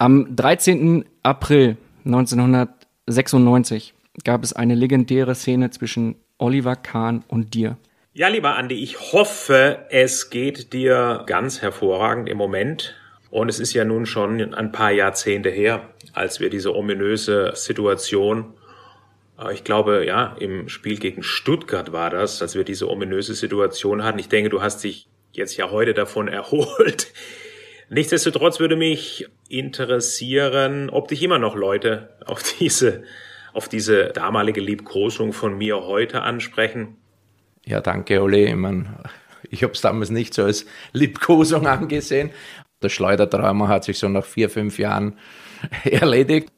Am 13. April 1996 gab es eine legendäre Szene zwischen Oliver Kahn und dir. Ja, lieber Andi, ich hoffe, es geht dir ganz hervorragend im Moment. Und es ist ja nun schon ein paar Jahrzehnte her, als wir diese ominöse Situation, äh, ich glaube, ja, im Spiel gegen Stuttgart war das, als wir diese ominöse Situation hatten. Ich denke, du hast dich jetzt ja heute davon erholt. Nichtsdestotrotz würde mich interessieren, ob dich immer noch Leute auf diese, auf diese damalige Liebkosung von mir heute ansprechen. Ja, danke, Olli. Ich, mein, ich habe es damals nicht so als Liebkosung angesehen. Der Schleudertrauma hat sich so nach vier, fünf Jahren erledigt.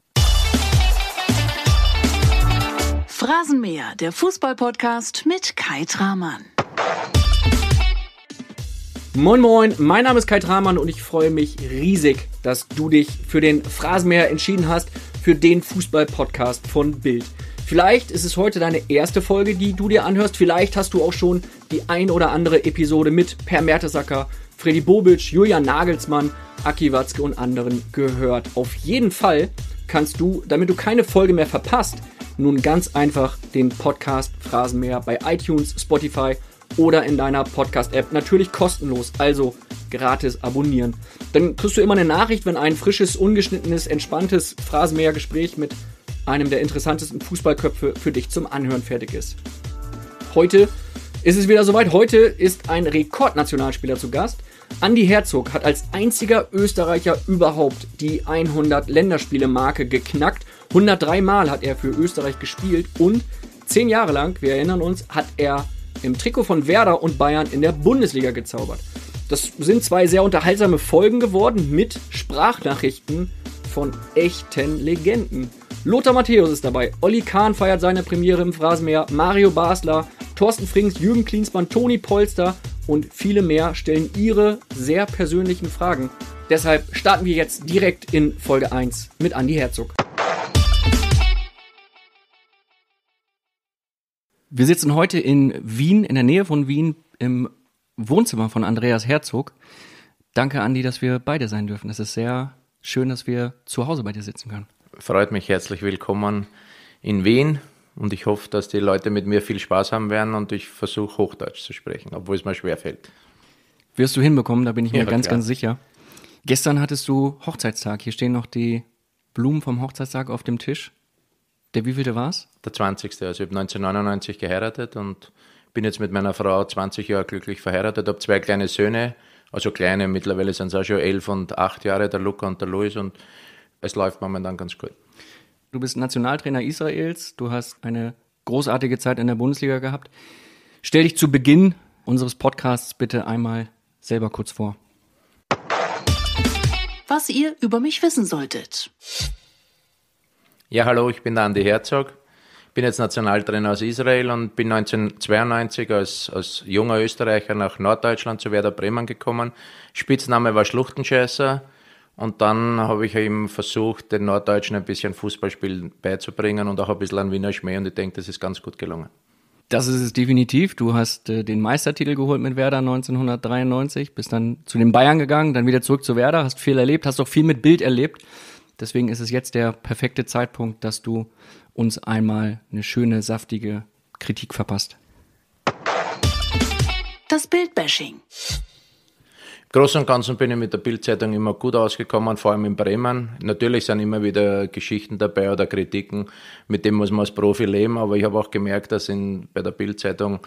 Phrasenmäher, der Fußballpodcast mit Kai Tramann. Moin Moin, mein Name ist Kai Tramann und ich freue mich riesig, dass du dich für den Phrasenmäher entschieden hast, für den Fußball-Podcast von Bild. Vielleicht ist es heute deine erste Folge, die du dir anhörst. Vielleicht hast du auch schon die ein oder andere Episode mit Per Mertesacker, Freddy Bobic, Julian Nagelsmann, Aki Watzke und anderen gehört. Auf jeden Fall kannst du, damit du keine Folge mehr verpasst, nun ganz einfach den Podcast Phrasenmäher bei iTunes, Spotify oder in deiner Podcast-App natürlich kostenlos, also gratis abonnieren. Dann kriegst du immer eine Nachricht, wenn ein frisches, ungeschnittenes, entspanntes Phrasenmäher-Gespräch mit einem der interessantesten Fußballköpfe für dich zum Anhören fertig ist. Heute ist es wieder soweit. Heute ist ein Rekordnationalspieler zu Gast. Andy Herzog hat als einziger Österreicher überhaupt die 100 Länderspiele-Marke geknackt. 103 Mal hat er für Österreich gespielt und 10 Jahre lang, wir erinnern uns, hat er im Trikot von Werder und Bayern in der Bundesliga gezaubert. Das sind zwei sehr unterhaltsame Folgen geworden mit Sprachnachrichten von echten Legenden. Lothar Matthäus ist dabei, Olli Kahn feiert seine Premiere im Phrasenmäher, Mario Basler, Thorsten Frings, Jürgen Klinsmann, Toni Polster und viele mehr stellen ihre sehr persönlichen Fragen. Deshalb starten wir jetzt direkt in Folge 1 mit Andy Herzog. Wir sitzen heute in Wien, in der Nähe von Wien, im Wohnzimmer von Andreas Herzog. Danke, Andi, dass wir beide sein dürfen. Es ist sehr schön, dass wir zu Hause bei dir sitzen können freut mich herzlich willkommen in Wien und ich hoffe, dass die Leute mit mir viel Spaß haben werden und ich versuche Hochdeutsch zu sprechen, obwohl es mir schwer fällt. Wirst du hinbekommen, da bin ich mir ja, ganz, klar. ganz sicher. Gestern hattest du Hochzeitstag. Hier stehen noch die Blumen vom Hochzeitstag auf dem Tisch. Der wievielte war es? Der 20. Also ich habe 1999 geheiratet und bin jetzt mit meiner Frau 20 Jahre glücklich verheiratet, habe zwei kleine Söhne, also kleine, mittlerweile sind es auch schon elf und acht Jahre, der Luca und der Luis und es läuft momentan ganz gut. Du bist Nationaltrainer Israels, du hast eine großartige Zeit in der Bundesliga gehabt. Stell dich zu Beginn unseres Podcasts bitte einmal selber kurz vor. Was ihr über mich wissen solltet. Ja, hallo, ich bin der Andi Herzog. Bin jetzt Nationaltrainer aus Israel und bin 1992 als, als junger Österreicher nach Norddeutschland zu Werder Bremen gekommen. Spitzname war Schluchtenscheißer. Und dann habe ich eben versucht, den Norddeutschen ein bisschen Fußballspielen beizubringen und auch ein bisschen an Wiener Schmäh und ich denke, das ist ganz gut gelungen. Das ist es definitiv. Du hast äh, den Meistertitel geholt mit Werder 1993, bist dann zu den Bayern gegangen, dann wieder zurück zu Werder, hast viel erlebt, hast auch viel mit Bild erlebt. Deswegen ist es jetzt der perfekte Zeitpunkt, dass du uns einmal eine schöne, saftige Kritik verpasst. Das Bildbashing. Groß und Ganzen bin ich mit der Bildzeitung immer gut ausgekommen, vor allem in Bremen. Natürlich sind immer wieder Geschichten dabei oder Kritiken, mit dem muss man als Profi leben, aber ich habe auch gemerkt, dass in, bei der Bildzeitung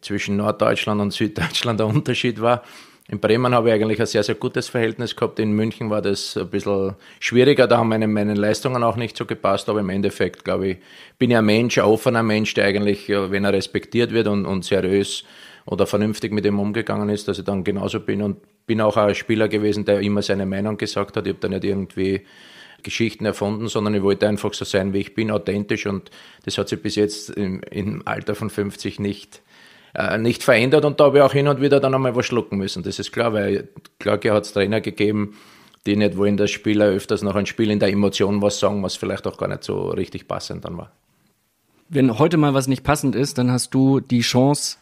zwischen Norddeutschland und Süddeutschland der Unterschied war. In Bremen habe ich eigentlich ein sehr, sehr gutes Verhältnis gehabt. In München war das ein bisschen schwieriger. Da haben meine, meine Leistungen auch nicht so gepasst. Aber im Endeffekt, glaube ich, bin ich ein Mensch, ein offener Mensch, der eigentlich, wenn er respektiert wird und, und seriös oder vernünftig mit ihm umgegangen ist, dass ich dann genauso bin und bin auch ein Spieler gewesen, der immer seine Meinung gesagt hat. Ich habe da nicht irgendwie Geschichten erfunden, sondern ich wollte einfach so sein, wie ich bin, authentisch und das hat sich bis jetzt im, im Alter von 50 nicht, äh, nicht verändert und da habe ich auch hin und wieder dann einmal was schlucken müssen. Das ist klar, weil klar hat es Trainer gegeben, die nicht wollen, dass Spieler öfters noch ein Spiel in der Emotion was sagen, was vielleicht auch gar nicht so richtig passend dann war. Wenn heute mal was nicht passend ist, dann hast du die Chance,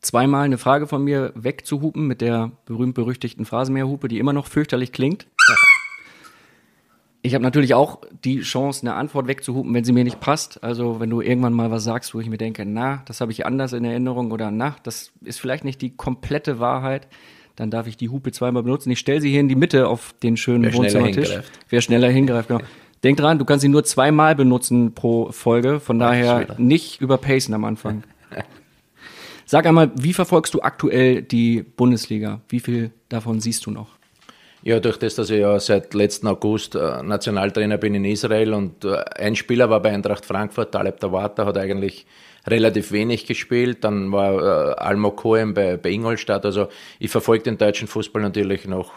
zweimal eine Frage von mir wegzuhupen mit der berühmt-berüchtigten Phrasenmeerhupe, die immer noch fürchterlich klingt. Ich habe natürlich auch die Chance, eine Antwort wegzuhupen, wenn sie mir nicht passt. Also wenn du irgendwann mal was sagst, wo ich mir denke, na, das habe ich anders in Erinnerung oder na, das ist vielleicht nicht die komplette Wahrheit, dann darf ich die Hupe zweimal benutzen. Ich stelle sie hier in die Mitte auf den schönen Wer schneller Wohnzimmertisch. hingreift. Wer schneller hingreift, genau. Denk dran, du kannst sie nur zweimal benutzen pro Folge, von daher nicht überpacen am Anfang. Sag einmal, wie verfolgst du aktuell die Bundesliga? Wie viel davon siehst du noch? Ja, durch das, dass ich ja seit letzten August äh, Nationaltrainer bin in Israel und äh, ein Spieler war bei Eintracht Frankfurt, Taleb Tawata, hat eigentlich relativ wenig gespielt. Dann war äh, Almo Cohen bei, bei Ingolstadt. Also ich verfolge den deutschen Fußball natürlich noch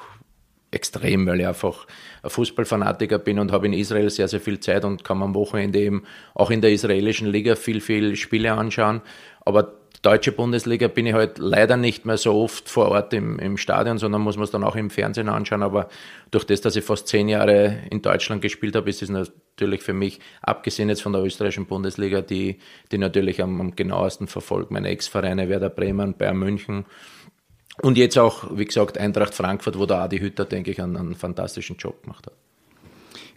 extrem, weil ich einfach ein Fußballfanatiker bin und habe in Israel sehr, sehr viel Zeit und kann am Wochenende eben auch in der israelischen Liga viel, viel Spiele anschauen. Aber deutsche Bundesliga bin ich halt leider nicht mehr so oft vor Ort im, im Stadion, sondern muss man es dann auch im Fernsehen anschauen. Aber durch das, dass ich fast zehn Jahre in Deutschland gespielt habe, ist es natürlich für mich, abgesehen jetzt von der österreichischen Bundesliga, die, die natürlich am, am genauesten verfolgt. Meine Ex-Vereine Werder Bremen, Bayern München, und jetzt auch, wie gesagt, Eintracht Frankfurt, wo der Adi Hütter, denke ich, einen, einen fantastischen Job gemacht hat.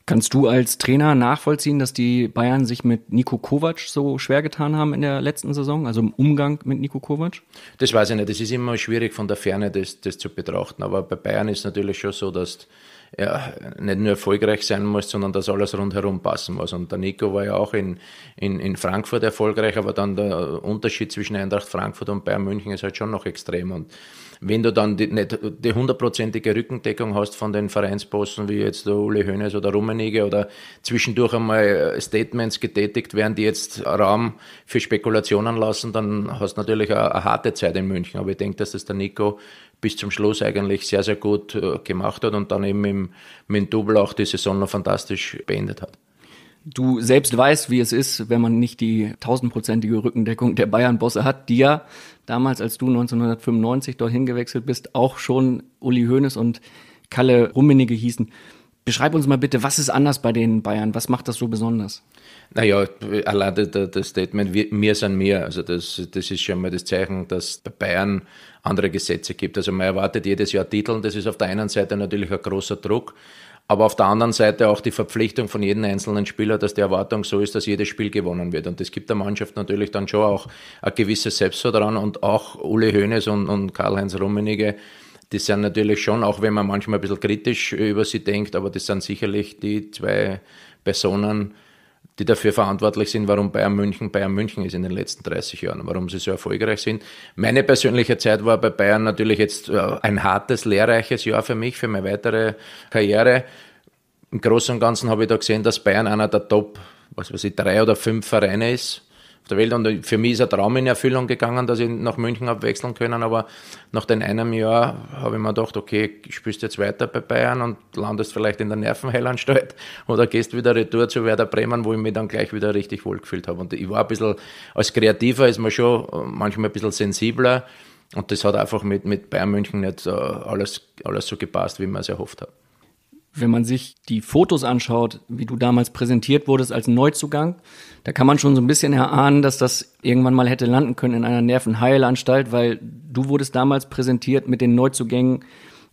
Kannst du als Trainer nachvollziehen, dass die Bayern sich mit Nico Kovac so schwer getan haben in der letzten Saison, also im Umgang mit Nico Kovac? Das weiß ich nicht. Es ist immer schwierig von der Ferne, das, das zu betrachten. Aber bei Bayern ist natürlich schon so, dass er nicht nur erfolgreich sein muss, sondern dass alles rundherum passen muss. Und der Nico war ja auch in, in, in Frankfurt erfolgreich, aber dann der Unterschied zwischen Eintracht Frankfurt und Bayern München ist halt schon noch extrem. Und wenn du dann die, nicht die hundertprozentige Rückendeckung hast von den Vereinsbossen, wie jetzt der Uli Hoeneß oder Rummenigge oder zwischendurch einmal Statements getätigt werden, die jetzt Raum für Spekulationen lassen, dann hast du natürlich eine, eine harte Zeit in München. Aber ich denke, dass das der Nico bis zum Schluss eigentlich sehr, sehr gut äh, gemacht hat und dann eben im, mit dem Double auch die Saison noch fantastisch beendet hat. Du selbst weißt, wie es ist, wenn man nicht die tausendprozentige Rückendeckung der Bayern-Bosse hat, die ja damals, als du 1995 dorthin gewechselt bist, auch schon Uli Hoeneß und Kalle Rummenigge hießen. Beschreib uns mal bitte, was ist anders bei den Bayern? Was macht das so besonders? Naja, allein das, Statement, wir, sind mehr. Also das, das ist schon mal das Zeichen, dass bei Bayern andere Gesetze gibt. Also man erwartet jedes Jahr Titel und das ist auf der einen Seite natürlich ein großer Druck, aber auf der anderen Seite auch die Verpflichtung von jedem einzelnen Spieler, dass die Erwartung so ist, dass jedes Spiel gewonnen wird. Und das gibt der Mannschaft natürlich dann schon auch ein gewisses Selbstvertrauen und auch Uli Hoeneß und, und Karl-Heinz Rummenigge, die sind natürlich schon, auch wenn man manchmal ein bisschen kritisch über sie denkt, aber das sind sicherlich die zwei Personen, die dafür verantwortlich sind, warum Bayern München Bayern München ist in den letzten 30 Jahren, warum sie so erfolgreich sind. Meine persönliche Zeit war bei Bayern natürlich jetzt äh, ein hartes, lehrreiches Jahr für mich, für meine weitere Karriere. Im Großen und Ganzen habe ich da gesehen, dass Bayern einer der Top, was weiß ich, drei oder fünf Vereine ist der Welt. Und für mich ist ein Traum in Erfüllung gegangen, dass ich nach München habe wechseln können. Aber nach den einem Jahr habe ich mir gedacht, okay, spielst jetzt weiter bei Bayern und landest vielleicht in der Nervenheilanstalt oder gehst wieder retour zu Werder Bremen, wo ich mich dann gleich wieder richtig wohlgefühlt habe. Und ich war ein bisschen, als Kreativer ist man schon manchmal ein bisschen sensibler. Und das hat einfach mit, mit Bayern München nicht äh, alles, alles so gepasst, wie man es erhofft hat. Wenn man sich die Fotos anschaut, wie du damals präsentiert wurdest als Neuzugang, da kann man schon so ein bisschen erahnen, dass das irgendwann mal hätte landen können in einer Nervenheilanstalt, weil du wurdest damals präsentiert mit den Neuzugängen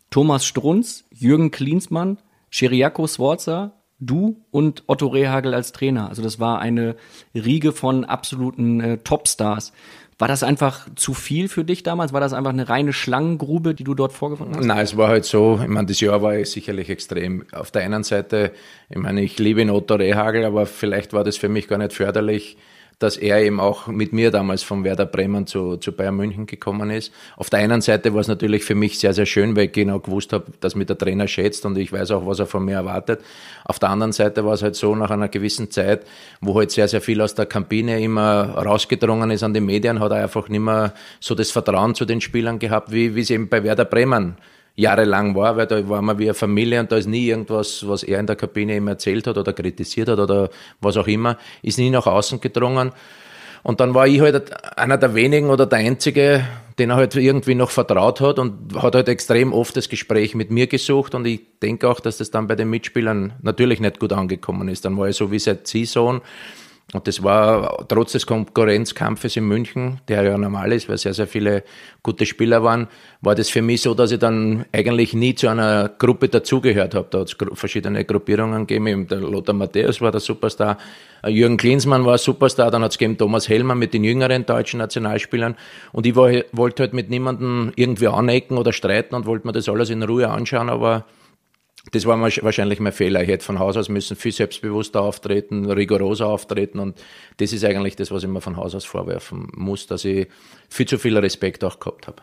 Thomas Strunz, Jürgen Klinsmann, Chiriaco Sforza, du und Otto Rehagel als Trainer. Also das war eine Riege von absoluten äh, Topstars. War das einfach zu viel für dich damals? War das einfach eine reine Schlangengrube, die du dort vorgefunden hast? Nein, es war halt so, ich meine, das Jahr war sicherlich extrem. Auf der einen Seite, ich meine, ich liebe den Otto Rehagel, aber vielleicht war das für mich gar nicht förderlich, dass er eben auch mit mir damals von Werder Bremen zu, zu Bayern München gekommen ist. Auf der einen Seite war es natürlich für mich sehr, sehr schön, weil ich genau gewusst habe, dass mich der Trainer schätzt und ich weiß auch, was er von mir erwartet. Auf der anderen Seite war es halt so, nach einer gewissen Zeit, wo halt sehr, sehr viel aus der Kabine immer rausgedrungen ist an die Medien, hat er einfach nicht mehr so das Vertrauen zu den Spielern gehabt, wie, wie es eben bei Werder Bremen jahrelang war, weil da war man wie eine Familie und da ist nie irgendwas, was er in der Kabine ihm erzählt hat oder kritisiert hat oder was auch immer, ist nie nach außen gedrungen. Und dann war ich halt einer der wenigen oder der Einzige, den er halt irgendwie noch vertraut hat und hat halt extrem oft das Gespräch mit mir gesucht und ich denke auch, dass das dann bei den Mitspielern natürlich nicht gut angekommen ist. Dann war ich so wie sein Ziehsohn Und das war trotz des Konkurrenzkampfes in München, der ja normal ist, weil sehr, sehr viele gute Spieler waren, war das für mich so, dass ich dann eigentlich nie zu einer Gruppe dazugehört habe. Da hat es verschiedene Gruppierungen gegeben. Der Lothar Matthäus war der Superstar, Jürgen Klinsmann war Superstar, dann hat es gegeben Thomas Hellmann mit den jüngeren deutschen Nationalspielern. Und ich wollte halt mit niemandem irgendwie anecken oder streiten und wollte mir das alles in Ruhe anschauen, aber das war wahrscheinlich mein Fehler. Ich hätte von Haus aus müssen viel selbstbewusster auftreten, rigoroser auftreten und das ist eigentlich das, was ich mir von Haus aus vorwerfen muss, dass ich viel zu viel Respekt auch gehabt habe.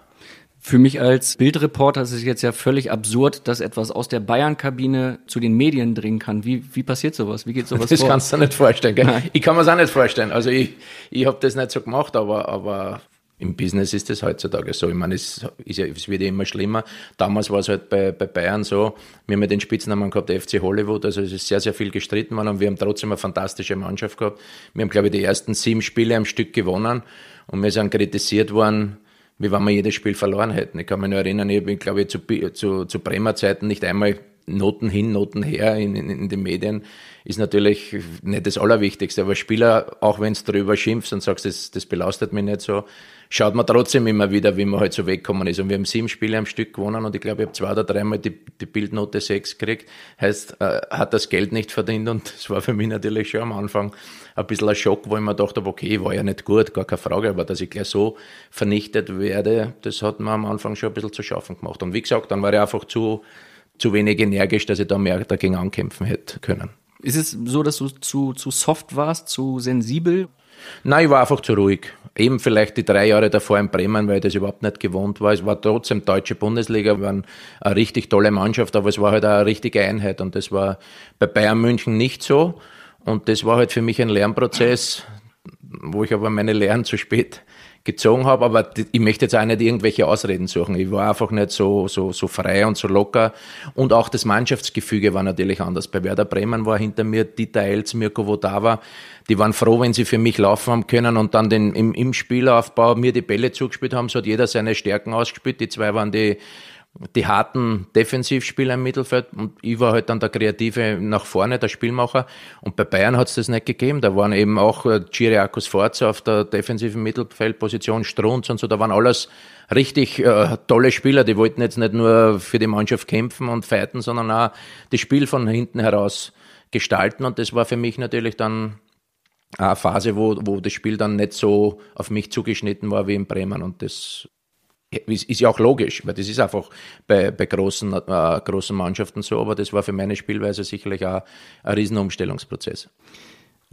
Für mich als Bildreporter ist es jetzt ja völlig absurd, dass etwas aus der Bayern-Kabine zu den Medien dringen kann. Wie, wie passiert sowas? Wie geht sowas das vor? Das kannst du nicht vorstellen. Gell? Ich kann mir es auch nicht vorstellen. Also ich, ich habe das nicht so gemacht, aber, aber im Business ist das heutzutage so. Ich meine, es, ja, es wird ja immer schlimmer. Damals war es halt bei, bei Bayern so, wir haben ja den Spitznamen gehabt, der FC Hollywood, also es ist sehr, sehr viel gestritten worden und wir haben trotzdem eine fantastische Mannschaft gehabt. Wir haben, glaube ich, die ersten sieben Spiele am Stück gewonnen und wir sind kritisiert worden, wie wenn wir jedes Spiel verloren hätten. Ich kann mich nur erinnern, ich habe, glaube ich, zu, zu, zu Bremer Zeiten nicht einmal Noten hin, Noten her in, in, in, den Medien ist natürlich nicht das Allerwichtigste. Aber Spieler, auch wenn du darüber schimpfst und sagst, das, das belastet mich nicht so, schaut man trotzdem immer wieder, wie man halt so weggekommen ist. Und wir haben sieben Spiele am Stück gewonnen und ich glaube, ich habe zwei oder dreimal die, die Bildnote sechs gekriegt. Heißt, äh, hat das Geld nicht verdient und das war für mich natürlich schon am Anfang ein bisschen ein Schock, wo ich mir dachte, okay, war ja nicht gut, gar keine Frage, aber dass ich gleich so vernichtet werde, das hat mir am Anfang schon ein bisschen zu schaffen gemacht. Und wie gesagt, dann war ich einfach zu, zu wenig energisch, dass ich da mehr dagegen ankämpfen hätte können. Ist es so, dass du zu, zu soft warst, zu sensibel? Nein, ich war einfach zu ruhig. Eben vielleicht die drei Jahre davor in Bremen, weil ich das überhaupt nicht gewohnt war. Es war trotzdem deutsche Bundesliga, wir waren eine richtig tolle Mannschaft, aber es war halt auch eine richtige Einheit und das war bei Bayern München nicht so. Und das war halt für mich ein Lernprozess, wo ich aber meine Lehren zu spät gezogen habe, aber ich möchte jetzt auch nicht irgendwelche Ausreden suchen. Ich war einfach nicht so, so, so frei und so locker. Und auch das Mannschaftsgefüge war natürlich anders. Bei Werder Bremen war hinter mir Dieter Elz, Mirko Vodava. Die waren froh, wenn sie für mich laufen haben können und dann den, im, im Spielaufbau mir die Bälle zugespielt haben. So hat jeder seine Stärken ausgespielt. Die zwei waren die die harten Defensivspieler im Mittelfeld und ich war halt dann der Kreative nach vorne, der Spielmacher. Und bei Bayern hat es das nicht gegeben. Da waren eben auch Chiriakos äh, Forza auf der defensiven Mittelfeldposition, Strunz und so. Da waren alles richtig äh, tolle Spieler. Die wollten jetzt nicht nur für die Mannschaft kämpfen und fighten, sondern auch das Spiel von hinten heraus gestalten. Und das war für mich natürlich dann eine Phase, wo, wo das Spiel dann nicht so auf mich zugeschnitten war wie in Bremen. Und das ist ja auch logisch, weil das ist einfach bei, bei großen, äh, großen Mannschaften so, aber das war für meine Spielweise sicherlich auch ein Riesenumstellungsprozess.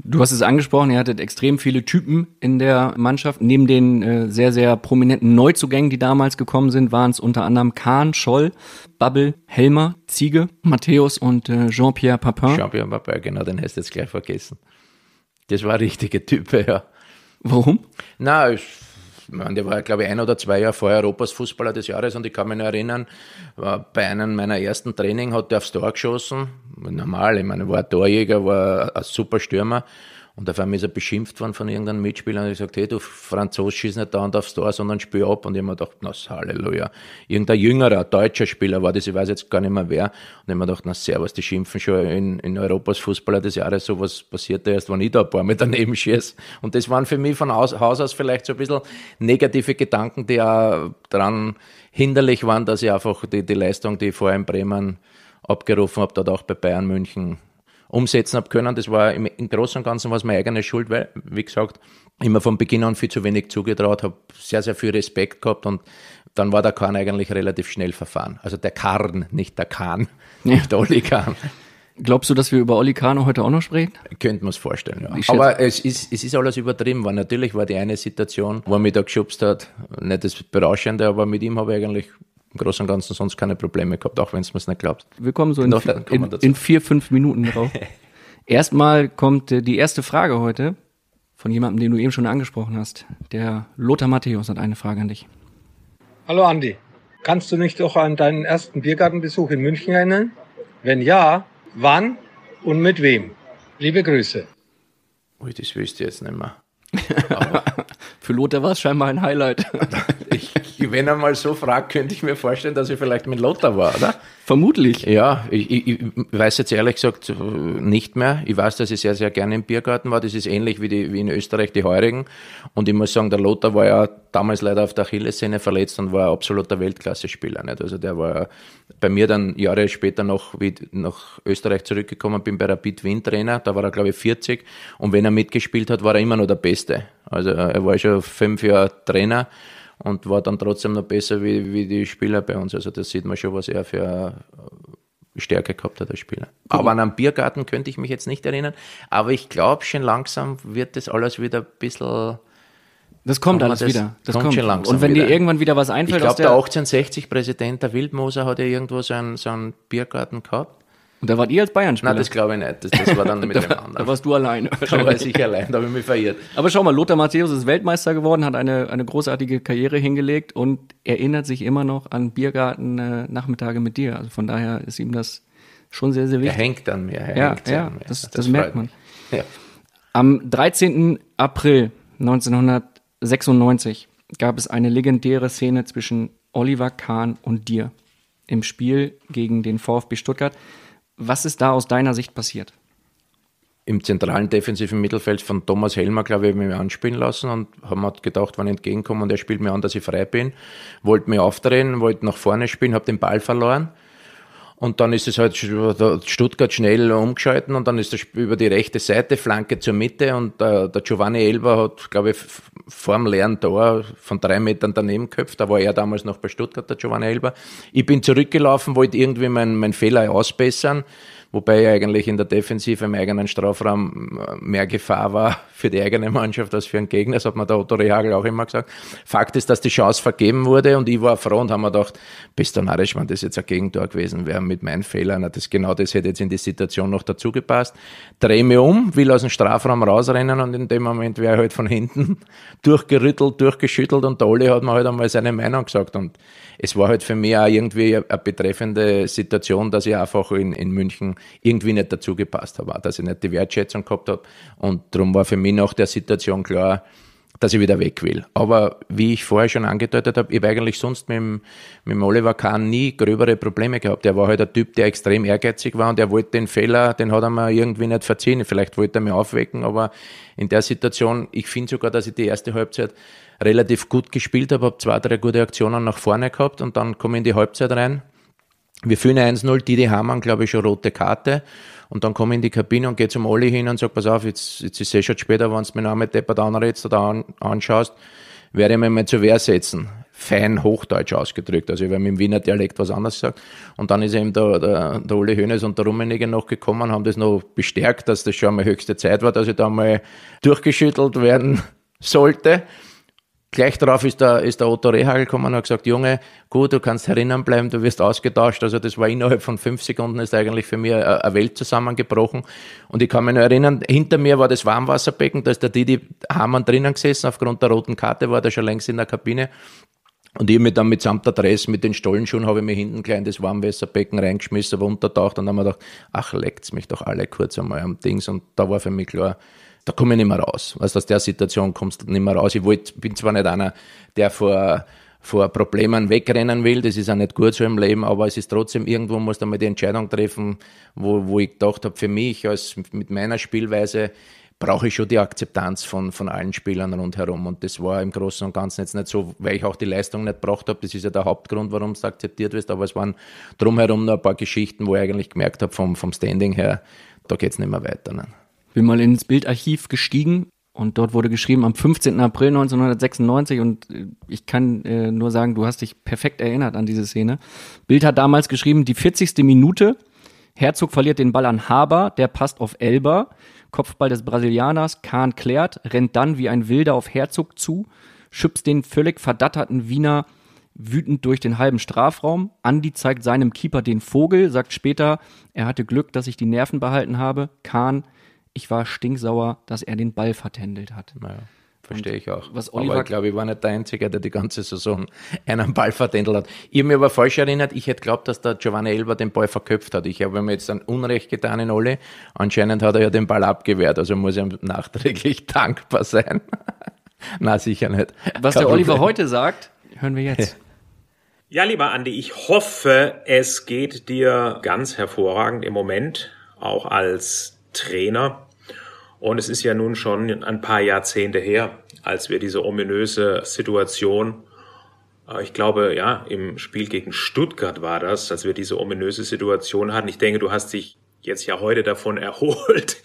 Du hast es angesprochen, ihr hattet extrem viele Typen in der Mannschaft. Neben den äh, sehr, sehr prominenten Neuzugängen, die damals gekommen sind, waren es unter anderem Kahn, Scholl, Babbel, Helmer, Ziege, Matthäus und äh, Jean-Pierre Papin. Jean-Pierre Papin, genau, den hast du jetzt gleich vergessen. Das war richtige Type, ja. Warum? Na, ich meine, der war, glaube ich, ein oder zwei Jahre vorher Europas Fußballer des Jahres und ich kann mich noch erinnern, bei einem meiner ersten Training hat er aufs Tor geschossen. Normal, ich meine, war ein Torjäger, war ein super Stürmer und auf einmal ist er beschimpft worden von irgendeinem Mitspieler und ich gesagt, hey, du Franzos schießt nicht da und aufs Tor, sondern spiel ab. Und ich habe mir gedacht, na, Halleluja. Irgendein jüngerer, deutscher Spieler war das, ich weiß jetzt gar nicht mehr wer. Und ich habe mir gedacht, na, servus, die schimpfen schon in, in Europas Fußballer des Jahres, sowas passiert erst, wenn ich da ein paar mit daneben schieße. Und das waren für mich von Haus, Haus aus vielleicht so ein bisschen negative Gedanken, die auch dran hinderlich waren, dass ich einfach die, die Leistung, die ich vorher in Bremen abgerufen habe, dort auch bei Bayern München umsetzen habe können. Das war im, im Großen und Ganzen was meine eigene Schuld, weil, wie gesagt, immer von Beginn an viel zu wenig zugetraut, habe sehr, sehr viel Respekt gehabt und dann war der Kahn eigentlich relativ schnell verfahren. Also der Karn, nicht der Kahn, ja. nicht der Olli Kahn. Glaubst du, dass wir über Olli Kahn heute auch noch sprechen? Könnte man es vorstellen, ja. Aber es ist, es ist alles übertrieben, weil natürlich war die eine Situation, wo er mich da geschubst hat, nicht das Berauschende, aber mit ihm habe ich eigentlich im Großen und Ganzen sonst keine Probleme gehabt, auch wenn es mir nicht glaubt. Wir kommen so in, Doch, in, in, vier, fünf Minuten drauf. Erstmal kommt äh, die erste Frage heute von jemandem, den du eben schon angesprochen hast. Der Lothar Matthäus hat eine Frage an dich. Hallo Andi, kannst du dich doch an deinen ersten Biergartenbesuch in München erinnern? Wenn ja, wann und mit wem? Liebe Grüße. Ui, das wüsste ich jetzt nicht mehr. Für Lothar war es scheinbar ein Highlight. ich Wenn er mal so fragt, könnte ich mir vorstellen, dass ich vielleicht mit Lothar war, oder? Vermutlich. Ja, ich, ich, weiß jetzt ehrlich gesagt nicht mehr. Ich weiß, dass ich sehr, sehr gerne im Biergarten war. Das ist ähnlich wie, die, wie in Österreich die Heurigen. Und ich muss sagen, der Lothar war ja damals leider auf der Achillessehne verletzt und war ein absoluter Weltklasse-Spieler. Nicht? Also der war bei mir dann Jahre später noch, wie nach Österreich zurückgekommen bin, bei Rapid Wien Trainer. Da war er, glaube ich, 40. Und wenn er mitgespielt hat, war er immer noch der Beste. Also er war schon fünf Jahre Trainer und war dann trotzdem noch besser wie, wie die Spieler bei uns. Also das sieht man schon, was er für Stärke gehabt hat als Spieler. Aber an einen Biergarten könnte ich mich jetzt nicht erinnern. Aber ich glaube, schon langsam wird das alles wieder ein bisschen. Das kommt alles das wieder. Das kommt kommt schon langsam Und wenn wieder. dir irgendwann wieder was Ich einfällt, aus glaube, der der, 1860-Präsident der Wildmoser hat ja irgendwo so einen, so einen Biergarten gehabt. Und da wart ihr als Bayern-Spieler. Nein, das glaube ich nicht. Das, das war dann mit dem da anderen. warst du alleine. Da war ich allein, da habe ich mich verirrt. Aber schau mal, Lothar Matthäus ist Weltmeister geworden, hat eine, eine großartige Karriere hingelegt und erinnert sich immer noch an Biergarten-Nachmittage mit dir. Also von daher ist ihm das schon sehr, sehr Er wichtig. hängt an mir. Er Ja, hängt ja, an mir. das- das freut merkt man. Ja. Am 13. April 1996 gab es eine legendäre Szene zwischen Oliver Kahn und dir im Spiel gegen den VfB Stuttgart. Was ist da aus deiner Sicht passiert? im zentralen defensiven Mittelfeld von Thomas Helmer, glaube ich, habe ich mich anspielen lassen und haben mir gedacht, wenn ich entgegenkomme und er spielt mir an, dass ich frei bin, wollte mich aufdrehen, wollte nach vorne spielen, habe den Ball verloren. Und dann ist es halt Stuttgart schnell umgeschalten und dann ist das über die rechte Seite, Flanke zur Mitte und der, der Giovanni Elber hat, glaube ich, vor dem leeren Tor von drei Metern daneben geköpft. Da war er damals noch bei Stuttgart, der Giovanni Elber. Ich bin zurückgelaufen, wollte irgendwie meinen mein Fehler ausbessern wobei eigentlich in der Defensive im eigenen Strafraum mehr Gefahr war für die eigene Mannschaft als für einen Gegner. Das hat mir der Otto Rehagel auch immer gesagt. Fakt ist, dass die Chance vergeben wurde und ich war froh und haben mir gedacht, bist du narrisch, wenn das jetzt ein Gegentor gewesen wäre mit meinen Fehlern. Das, genau das hätte jetzt in die Situation noch dazu gepasst. Dreh mich um, will aus dem Strafraum rausrennen und in dem Moment wäre halt von hinten durchgerüttelt, durchgeschüttelt und der Olli hat mir halt einmal seine Meinung gesagt und es war halt für mich auch irgendwie eine betreffende Situation, dass ich einfach in, in München irgendwie nicht dazu gepasst habe, dass ich nicht die Wertschätzung gehabt habe. Und darum war für mich nach der Situation klar, dass ich wieder weg will. Aber wie ich vorher schon angedeutet habe, ich habe eigentlich sonst mit dem, mit dem Oliver Kahn nie gröbere Probleme gehabt. Er war halt ein Typ, der extrem ehrgeizig war und er wollte den Fehler, den hat er mir irgendwie nicht verziehen. Vielleicht wollte er mich aufwecken, aber in der Situation, ich finde sogar, dass ich die erste Halbzeit relativ gut gespielt habe, habe zwei, drei gute Aktionen nach vorne gehabt und dann komme ich in die Halbzeit rein. Wir führen 1-0, Didi Hamann, glaube ich, schon rote Karte. Und dann komme ich in die Kabine und gehe zum Olli hin und sage, pass auf, jetzt, jetzt ist es eh schon später, wenn du mir mit deppert anredst oder an, anschaust, werde ich mir mal zur Wehr setzen. Fein Hochdeutsch ausgedrückt. Also ich habe im Wiener Dialekt was anderes gesagt. Und dann ist eben der, der, der Uli Hoeneß und der Rummenigge noch gekommen, haben das noch bestärkt, dass das schon mal höchste Zeit war, dass ich da mal durchgeschüttelt werden sollte. Gleich darauf ist der, ist der Otto Rehagel gekommen und hat gesagt, Junge, gut, du kannst herinnen bleiben, du wirst ausgetauscht. Also das war innerhalb von fünf Sekunden ist eigentlich für mich eine eine Welt zusammengebrochen. Und ich kann mich noch erinnern, hinter mir war das Warmwasserbecken, da ist der Didi Hamann drinnen gesessen, aufgrund der roten Karte war der schon längst in der Kabine. Und ich mich dann mitsamt der Dress, mit den Stollenschuhen, habe ich mir hinten klein das Warmwasserbecken reingeschmissen, aber untertaucht und dann haben wir gedacht, ach, leckt's mich doch alle kurz einmal am Dings. Und da war für mich klar, da komme ich nicht mehr raus. Weißt, aus der Situation kommst du nicht mehr raus. Ich wollt, bin zwar nicht einer, der vor, vor Problemen wegrennen will, das ist auch nicht gut so im Leben, aber es ist trotzdem, irgendwo musst du mal die Entscheidung treffen, wo, wo ich gedacht habe, für mich als mit meiner Spielweise brauche ich schon die Akzeptanz von, von allen Spielern rundherum. Und das war im Großen und Ganzen jetzt nicht so, weil ich auch die Leistung nicht gebracht habe. Das ist ja der Hauptgrund, warum es akzeptiert wird. Aber es waren drumherum noch ein paar Geschichten, wo ich eigentlich gemerkt habe, vom, vom Standing her, da geht's nicht mehr weiter. Ne? Bin mal ins Bildarchiv gestiegen und dort wurde geschrieben am 15. April 1996 und äh, ich kann äh, nur sagen, du hast dich perfekt erinnert an diese Szene. Bild hat damals geschrieben, die 40. Minute, Herzog verliert den Ball an Haber, der passt auf Elber, Kopfball des Brasilianers, Kahn klärt, rennt dann wie ein Wilder auf Herzog zu, schubst den völlig verdatterten Wiener wütend durch den halben Strafraum. Andi zeigt seinem Keeper den Vogel, sagt später, er hatte Glück, dass ich die Nerven behalten habe. Kahn, ich war stinksauer, dass er den Ball vertändelt hat. Naja, verstehe ich auch. was Oliver- aber ich glaube, ich war nicht der Einzige, der die ganze Saison einen Ball vertändelt hat. Ich habe mich aber falsch erinnert, ich hätte geglaubt, dass der Giovanni Elber den Ball verköpft hat. Ich habe mir jetzt ein Unrecht getan in Olli. Anscheinend hat er ja den Ball abgewehrt, also muss er ihm nachträglich dankbar sein. Na sicher nicht. Was Kein der Oliver Problem. heute sagt, hören wir jetzt. Ja, lieber Andi, ich hoffe, es geht dir ganz hervorragend im Moment, auch als Trainer. Und es ist ja nun schon ein paar Jahrzehnte her, als wir diese ominöse Situation, äh, ich glaube, ja, im Spiel gegen Stuttgart war das, als wir diese ominöse Situation hatten. Ich denke, du hast dich jetzt ja heute davon erholt.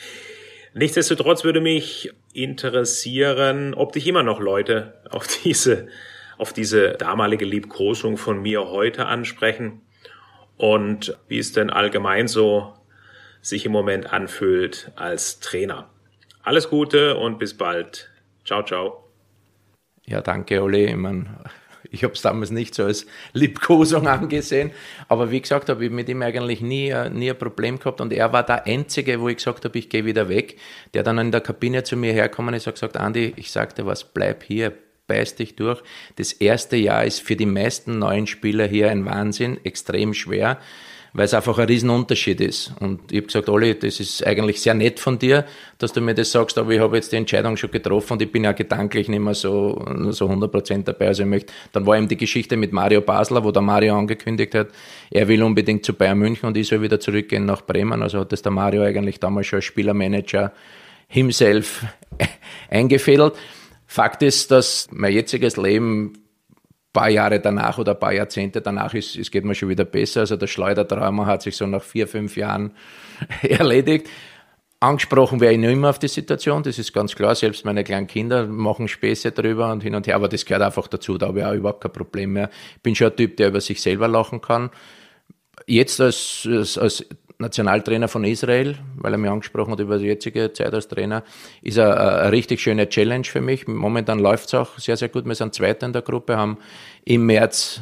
Nichtsdestotrotz würde mich interessieren, ob dich immer noch Leute auf diese auf diese damalige Liebkosung von mir heute ansprechen und wie es denn allgemein so sich im Moment anfühlt als Trainer. Alles Gute und bis bald. Ciao, ciao. Ja, danke, Olli. Ich, mein, ich habe es damals nicht so als Liebkosung angesehen, aber wie gesagt, habe ich mit ihm eigentlich nie, nie ein Problem gehabt und er war der Einzige, wo ich gesagt habe, ich gehe wieder weg, der dann in der Kabine zu mir herkommen ist und gesagt, Andi, ich sagte was, bleib hier, beiß dich durch. Das erste Jahr ist für die meisten neuen Spieler hier ein Wahnsinn, extrem schwer, weil es einfach ein Riesenunterschied ist. Und ich habe gesagt, Olli, das ist eigentlich sehr nett von dir, dass du mir das sagst, aber ich habe jetzt die Entscheidung schon getroffen und ich bin ja gedanklich nicht mehr so, so 100% dabei. Also ich möchte, dann war eben die Geschichte mit Mario Basler, wo der Mario angekündigt hat, er will unbedingt zu Bayern München und ich soll wieder zurückgehen nach Bremen. Also hat das der Mario eigentlich damals schon als Spielermanager himself eingefädelt. Fakt ist, dass mein jetziges Leben paar Jahre danach oder ein paar Jahrzehnte danach ist, es geht mir schon wieder besser. Also der Schleudertrauma hat sich so nach vier, fünf Jahren erledigt. Angesprochen wäre ich nicht immer auf die Situation, das ist ganz klar. Selbst meine kleinen Kinder machen Späße drüber und hin und her, aber das gehört einfach dazu, da habe ich auch überhaupt kein Problem mehr. Ich bin schon ein Typ, der über sich selber lachen kann. Jetzt als, als, als Nationaltrainer von Israel, weil er mir angesprochen hat über die jetzige Zeit als Trainer, ist eine, eine richtig schöne Challenge für mich. Momentan läuft es auch sehr, sehr gut. Wir sind Zweiter in der Gruppe, haben im März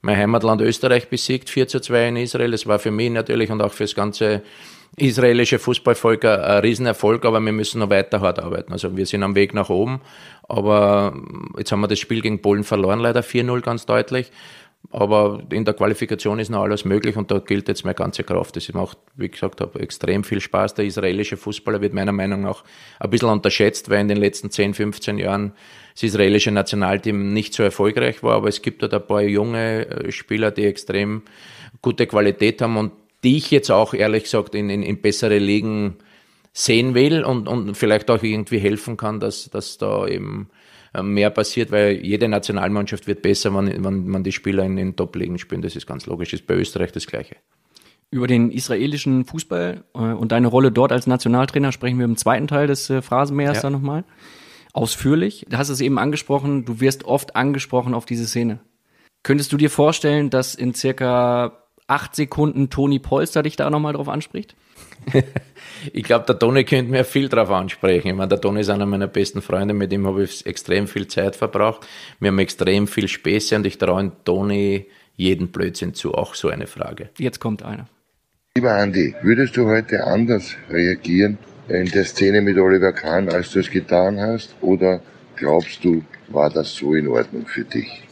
mein Heimatland Österreich besiegt, 4 zu 2 in Israel. Das war für mich natürlich und auch für das ganze israelische Fußballvolk ein, ein Riesenerfolg, aber wir müssen noch weiter hart arbeiten. Also wir sind am Weg nach oben, aber jetzt haben wir das Spiel gegen Polen verloren, leider 4-0 ganz deutlich. Aber in der Qualifikation ist noch alles möglich und da gilt jetzt meine ganze Kraft. Das macht, wie gesagt habe, extrem viel Spaß. Der israelische Fußballer wird meiner Meinung nach ein bisschen unterschätzt, weil in den letzten 10, 15 Jahren das israelische Nationalteam nicht so erfolgreich war. Aber es gibt dort ein paar junge äh, Spieler, die extrem gute Qualität haben und die ich jetzt auch ehrlich gesagt in, in, in bessere Ligen sehen will und, und vielleicht auch irgendwie helfen kann, dass, dass da eben mehr passiert, weil jede Nationalmannschaft wird besser, wenn, wenn man die Spieler in den Top-Ligen spielt. Das ist ganz logisch. Das ist bei Österreich das Gleiche. Über den israelischen Fußball äh, und deine Rolle dort als Nationaltrainer sprechen wir im zweiten Teil des äh, Phrasenmähers ja. dann nochmal. Ausführlich. Du hast es eben angesprochen, du wirst oft angesprochen auf diese Szene. Könntest du dir vorstellen, dass in circa acht Sekunden Toni Polster dich da nochmal drauf anspricht? Ich glaube, der Toni könnte mir viel drauf ansprechen. Ich meine, der Toni ist einer meiner besten Freunde, mit dem habe ich extrem viel Zeit verbracht. Wir haben extrem viel Späße und ich traue Toni jeden Blödsinn zu. Auch so eine Frage. Jetzt kommt einer. Lieber Andi, würdest du heute anders reagieren in der Szene mit Oliver Kahn, als du es getan hast? Oder glaubst du, war das so in Ordnung für dich?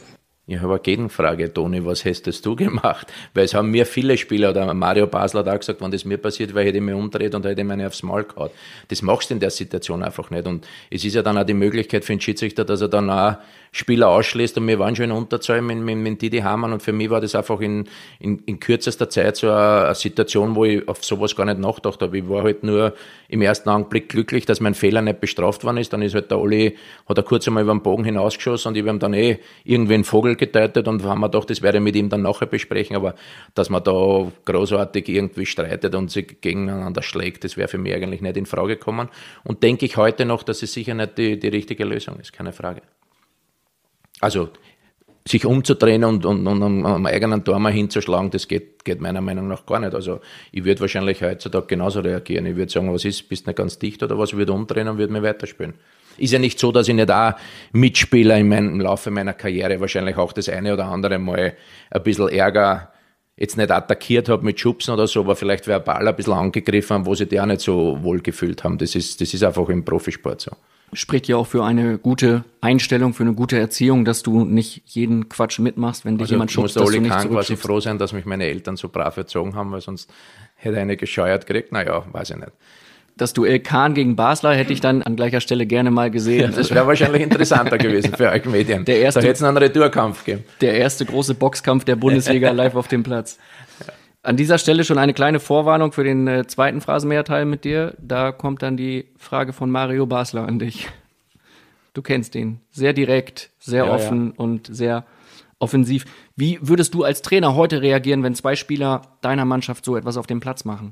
Ich habe eine Gegenfrage, Toni, was hättest du gemacht? Weil es haben mir viele Spieler, oder Mario Basler hat auch gesagt, wenn das mir passiert wäre, hätte ich mich umdreht und hätte ich meine aufs Maul gehauen. Das machst du in der Situation einfach nicht. Und es ist ja dann auch die Möglichkeit für den Schiedsrichter, dass er dann auch Spieler ausschließt und wir waren schon in Unterzahl mit, mit, mit Didi Hamann und für mich war das einfach in, in, in kürzester Zeit so eine, eine, Situation, wo ich auf sowas gar nicht nachgedacht habe. Ich war halt nur im ersten Augenblick glücklich, dass mein Fehler nicht bestraft worden ist. Dann ist halt der Olli, hat er kurz einmal über den Bogen hinausgeschossen und ich habe ihm dann eh irgendwie einen Vogel gedeutet und haben wir gedacht, das werde ich mit ihm dann nachher besprechen, aber dass man da großartig irgendwie streitet und sich gegeneinander schlägt, das wäre für mich eigentlich nicht in Frage gekommen. Und denke ich heute noch, dass es sicher nicht die, die richtige Lösung ist, keine Frage. Also sich umzudrehen und, und, und am, eigenen Tor mal hinzuschlagen, das geht, geht meiner Meinung nach gar nicht. Also ich würde wahrscheinlich heutzutage genauso reagieren. Ich würde sagen, was ist, bist du nicht ganz dicht oder was, ich würde umdrehen und würde mir weiterspielen. Ist ja nicht so, dass ich nicht auch Mitspieler in meinem, im Laufe meiner Karriere wahrscheinlich auch das eine oder andere Mal ein bisschen Ärger jetzt nicht attackiert habe mit Schubsen oder so, aber vielleicht verbal ein bisschen angegriffen haben, wo sie die auch nicht so wohl gefühlt haben. Das ist, das ist einfach im Profisport so spricht ja auch für eine gute Einstellung, für eine gute Erziehung, dass du nicht jeden Quatsch mitmachst, wenn dich also jemand schubst, dass du nicht Kahn quasi froh sein, dass mich meine Eltern so brav erzogen haben, weil sonst hätte eine gescheuert gekriegt. Naja, weiß ich nicht. Das Duell Kahn gegen Basler hätte ich dann an gleicher Stelle gerne mal gesehen. Das wäre wahrscheinlich interessanter gewesen für euch Medien. Der erste, da hätte es einen Retourkampf gegeben. Der erste große Boxkampf der Bundesliga live auf dem Platz. An dieser Stelle schon eine kleine Vorwarnung für den äh, zweiten Phrasenmehrteil mit dir. Da kommt dann die Frage von Mario Basler an dich. Du kennst ihn. Sehr direkt, sehr Ja, offen und sehr offensiv. Wie würdest du als Trainer heute reagieren, wenn zwei Spieler deiner Mannschaft so etwas auf dem Platz machen?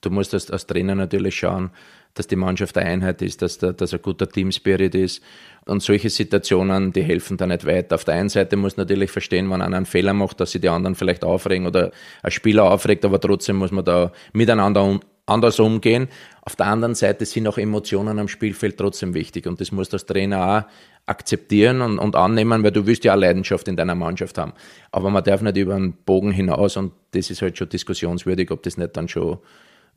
Du musst als, als Trainer natürlich schauen, dass die Mannschaft eine Einheit ist, dass, da, dass ein guter Teamspirit ist. Und solche Situationen, die helfen da nicht weiter. Auf der einen Seite muss natürlich verstehen, wenn einer einen Fehler macht, dass sich die anderen vielleicht aufregen oder ein Spieler aufregt, aber trotzdem muss man da miteinander um, anders umgehen. Auf der anderen Seite sind auch Emotionen am Spielfeld trotzdem wichtig und das musst du als Trainer auch akzeptieren und, und annehmen, weil du willst ja auch Leidenschaft in deiner Mannschaft haben. Aber man darf nicht über den Bogen hinaus und das ist halt schon diskussionswürdig, ob das nicht dann schon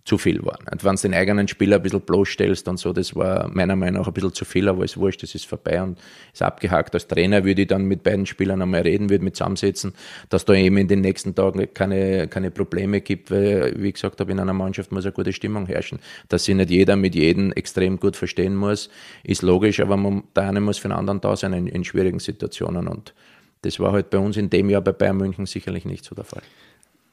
zu viel war. Und wenn du den eigenen Spieler ein bisschen bloßstellst und so, das war meiner Meinung nach ein bisschen zu viel, aber ist wurscht, das ist vorbei und ist abgehakt. Als Trainer würde ich dann mit beiden Spielern einmal reden, würde mit zusammensetzen, dass da eben in den nächsten Tagen keine, keine Probleme gibt, weil, wie gesagt habe, in einer Mannschaft muss eine gute Stimmung herrschen. Dass sich nicht jeder mit jedem extrem gut verstehen muss, ist logisch, aber man, der eine muss für den anderen da sein in, in schwierigen Situationen und das war halt bei uns in dem Jahr bei Bayern München sicherlich nicht so der Fall.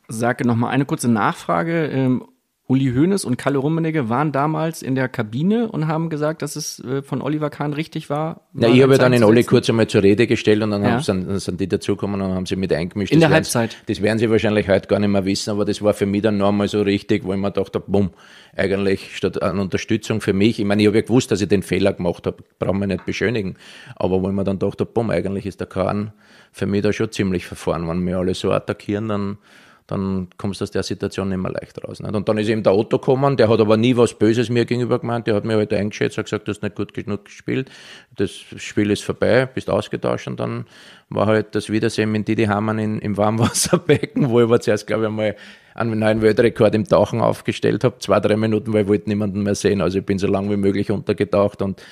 Sage noch mal eine kurze Nachfrage. Uli Hoeneß und Kalle Rummenigge waren damals in der Kabine und haben gesagt, dass es äh, von Oliver Kahn richtig war. Na, ich habe dann in Olli kurz einmal zur Rede gestellt und dann Ja. haben, sind, sind die dazugekommen und haben sie mit eingemischt. In Das der Halbzeit. Das werden sie wahrscheinlich heute gar nicht mehr wissen, aber das war für mich dann nochmal so richtig, wo ich mir dachte, bumm, eigentlich statt an Unterstützung für mich. Ich meine, ich habe ja gewusst, dass ich den Fehler gemacht habe, brauchen wir nicht beschönigen. Aber wo ich mir dann dachte, bumm, eigentlich ist der Kahn für mich da schon ziemlich verfahren. Wenn wir alle so attackieren, dann dann kommst du aus der Situation nicht mehr leicht raus. Nicht? Und dann ist eben der Otto gekommen, der hat aber nie was Böses mir gegenüber gemeint, der hat mir halt eingeschätzt, hat gesagt, du hast nicht gut genug gespielt, das Spiel ist vorbei, bist ausgetauscht und dann war halt das Wiedersehen mit Didi Hamann in, im Warmwasserbecken, wo ich aber zuerst, glaube ich, einmal einen neuen Weltrekord im Tauchen aufgestellt habe, zwei, drei Minuten, weil ich wollte niemanden mehr sehen, also ich bin so lang wie möglich untergetaucht und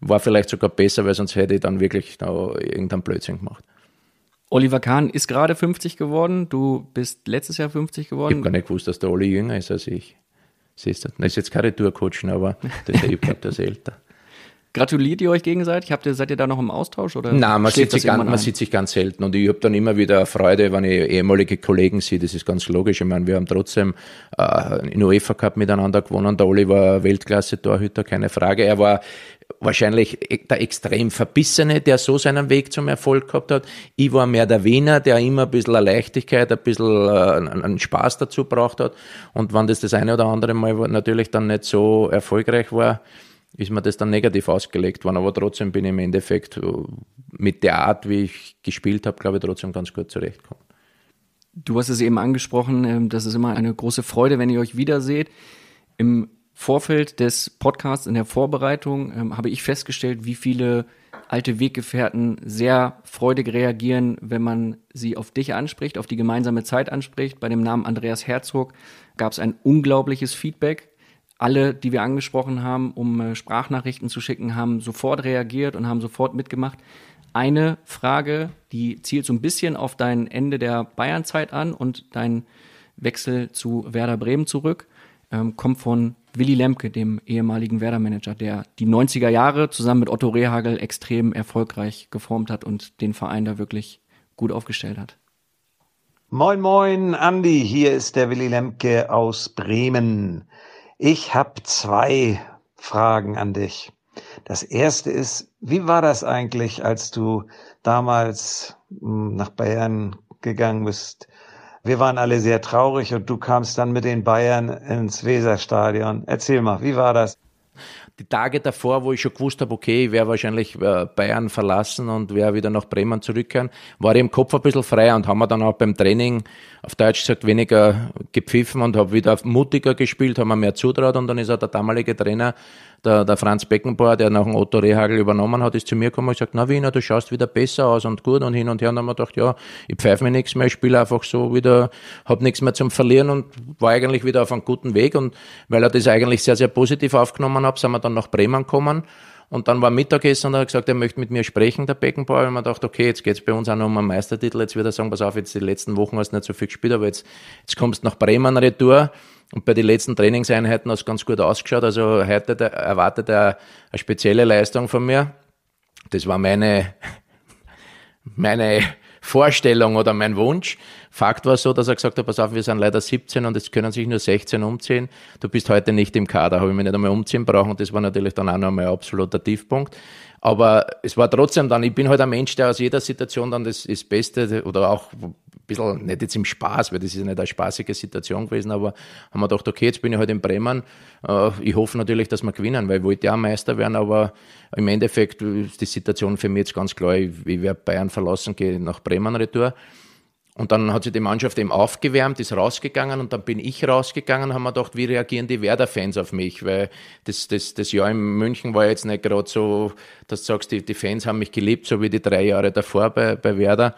war vielleicht sogar besser, weil sonst hätte ich dann wirklich irgendeinen Blödsinn gemacht. Oliver Kahn ist gerade 50 geworden. Du bist letztes Jahr 50 Ich habe geworden. gar nicht gewusst, dass der Oli jünger ist als ich. Siehst du, das ist jetzt kein Retourcoach, aber das, ich glaube, der ist älter. Gratuliert ihr euch gegenseitig? Habt ihr, seid ihr da noch im Austausch? Oder Nein, man, sieht sich, ganz, man sieht sich ganz selten. Und ich habe dann immer wieder Freude, wenn ich ehemalige Kollegen sehe. Das ist ganz logisch. Ich meine, wir haben trotzdem äh, in UEFA Cup miteinander gewonnen. Der Oli war Weltklasse-Torhüter, keine Frage. Er war wahrscheinlich der extrem Verbissene, der so seinen Weg zum Erfolg gehabt hat. Ich war mehr der Wiener, der immer ein bisschen eine Leichtigkeit, ein bisschen äh, einen Spaß dazu braucht hat. Und wenn das das eine oder andere Mal natürlich dann nicht so erfolgreich war, ist mir das dann negativ ausgelegt worden. Aber trotzdem bin ich im Endeffekt äh, mit der Art, wie ich gespielt habe, glaube ich, trotzdem ganz gut zurechtgekommen. Du hast es eben angesprochen, ähm, das ist immer eine große Freude, wenn ihr euch wiederseht. Im Vorfeld des Podcasts, in der Vorbereitung, ähm, habe ich festgestellt, wie viele alte Weggefährten sehr freudig reagieren, wenn man sie auf dich anspricht, auf die gemeinsame Zeit anspricht. Bei dem Namen Andreas Herzog gab es ein unglaubliches Feedback. Alle, die wir angesprochen haben, um äh, Sprachnachrichten zu schicken, haben sofort reagiert und haben sofort mitgemacht. Eine Frage, die zielt so ein bisschen auf dein Ende der Bayernzeit an und deinen Wechsel zu Werder Bremen zurück, ähm, kommt von Willy Lemke, dem ehemaligen Werder-Manager, der die 90er Jahre zusammen mit Otto Rehagel extrem erfolgreich geformt hat und den Verein da wirklich gut aufgestellt hat. Moin, moin, Andi. Hier ist der Willy Lemke aus Bremen. Ich habe zwei Fragen an dich. Das erste ist, wie war das eigentlich, als du damals mh, nach Bayern gegangen bist? Wir waren alle sehr traurig und du kamst dann mit den Bayern ins Weserstadion. Erzähl mal, wie war das? die Tage davor, wo ich schon gewusst habe, okay, ich werde wahrscheinlich äh, Bayern verlassen und werde wieder nach Bremen zurückkehren, war ich im Kopf ein bisschen frei und haben wir dann auch beim Training, auf Deutsch gesagt, weniger gepfiffen und habe wieder mutiger gespielt, haben wir mehr zutraut und dann ist auch der damalige Trainer, der, der Franz Beckenbauer, der nach dem Otto Rehagel übernommen hat, ist zu mir gekommen und gesagt, na Wiener, du schaust wieder besser aus und gut und hin und her und dann haben wir gedacht, ja, ich pfeife mir nichts mehr, ich spiele einfach so wieder, habe nichts mehr zum Verlieren und war eigentlich wieder auf einem guten Weg und weil er das eigentlich sehr, sehr positiv aufgenommen hat, sind wir dann nach Bremen gekommen und dann war Mittagessen und er hat gesagt, er möchte mit mir sprechen, der Beckenbauer. Und man dachte, okay, jetzt geht's bei uns auch noch um einen Meistertitel. Jetzt wird er sagen, pass auf, jetzt die letzten Wochen hast du nicht so viel gespielt, aber jetzt, jetzt kommst du nach Bremen retour. Und bei den letzten Trainingseinheiten hat es ganz gut ausgeschaut. Also heute erwartet er eine spezielle Leistung von mir. Das war meine, meine Vorstellung oder mein Wunsch. Fakt war so, dass er gesagt hat, pass auf, wir sind leider 17 und es können sich nur 16 umziehen. Du bist heute nicht im Kader, habe ich mich nicht einmal umziehen brauchen und das war natürlich dann auch noch ein absoluter Tiefpunkt. Aber es war trotzdem dann, ich bin halt ein Mensch, der aus jeder Situation dann das, das Beste oder auch ein bisschen, nicht jetzt im Spaß, weil das ist ja nicht eine spaßige Situation gewesen, aber haben wir gedacht, okay, jetzt bin ich halt in Bremen. Äh, ich hoffe natürlich, dass wir gewinnen, weil ich wollte ja Meister werden, aber im Endeffekt ist die Situation für mich jetzt ganz klar, ich, ich werde Bayern verlassen, gehe nach Bremen retour. Und dann hat sich die Mannschaft eben aufgewärmt, ist rausgegangen und dann bin ich rausgegangen haben mir gedacht, wie reagieren die Werder-Fans auf mich? Weil das, das, das Jahr in München war jetzt nicht gerade so, dass du sagst, die, die Fans haben mich geliebt, so wie die drei Jahre davor bei, bei Werder.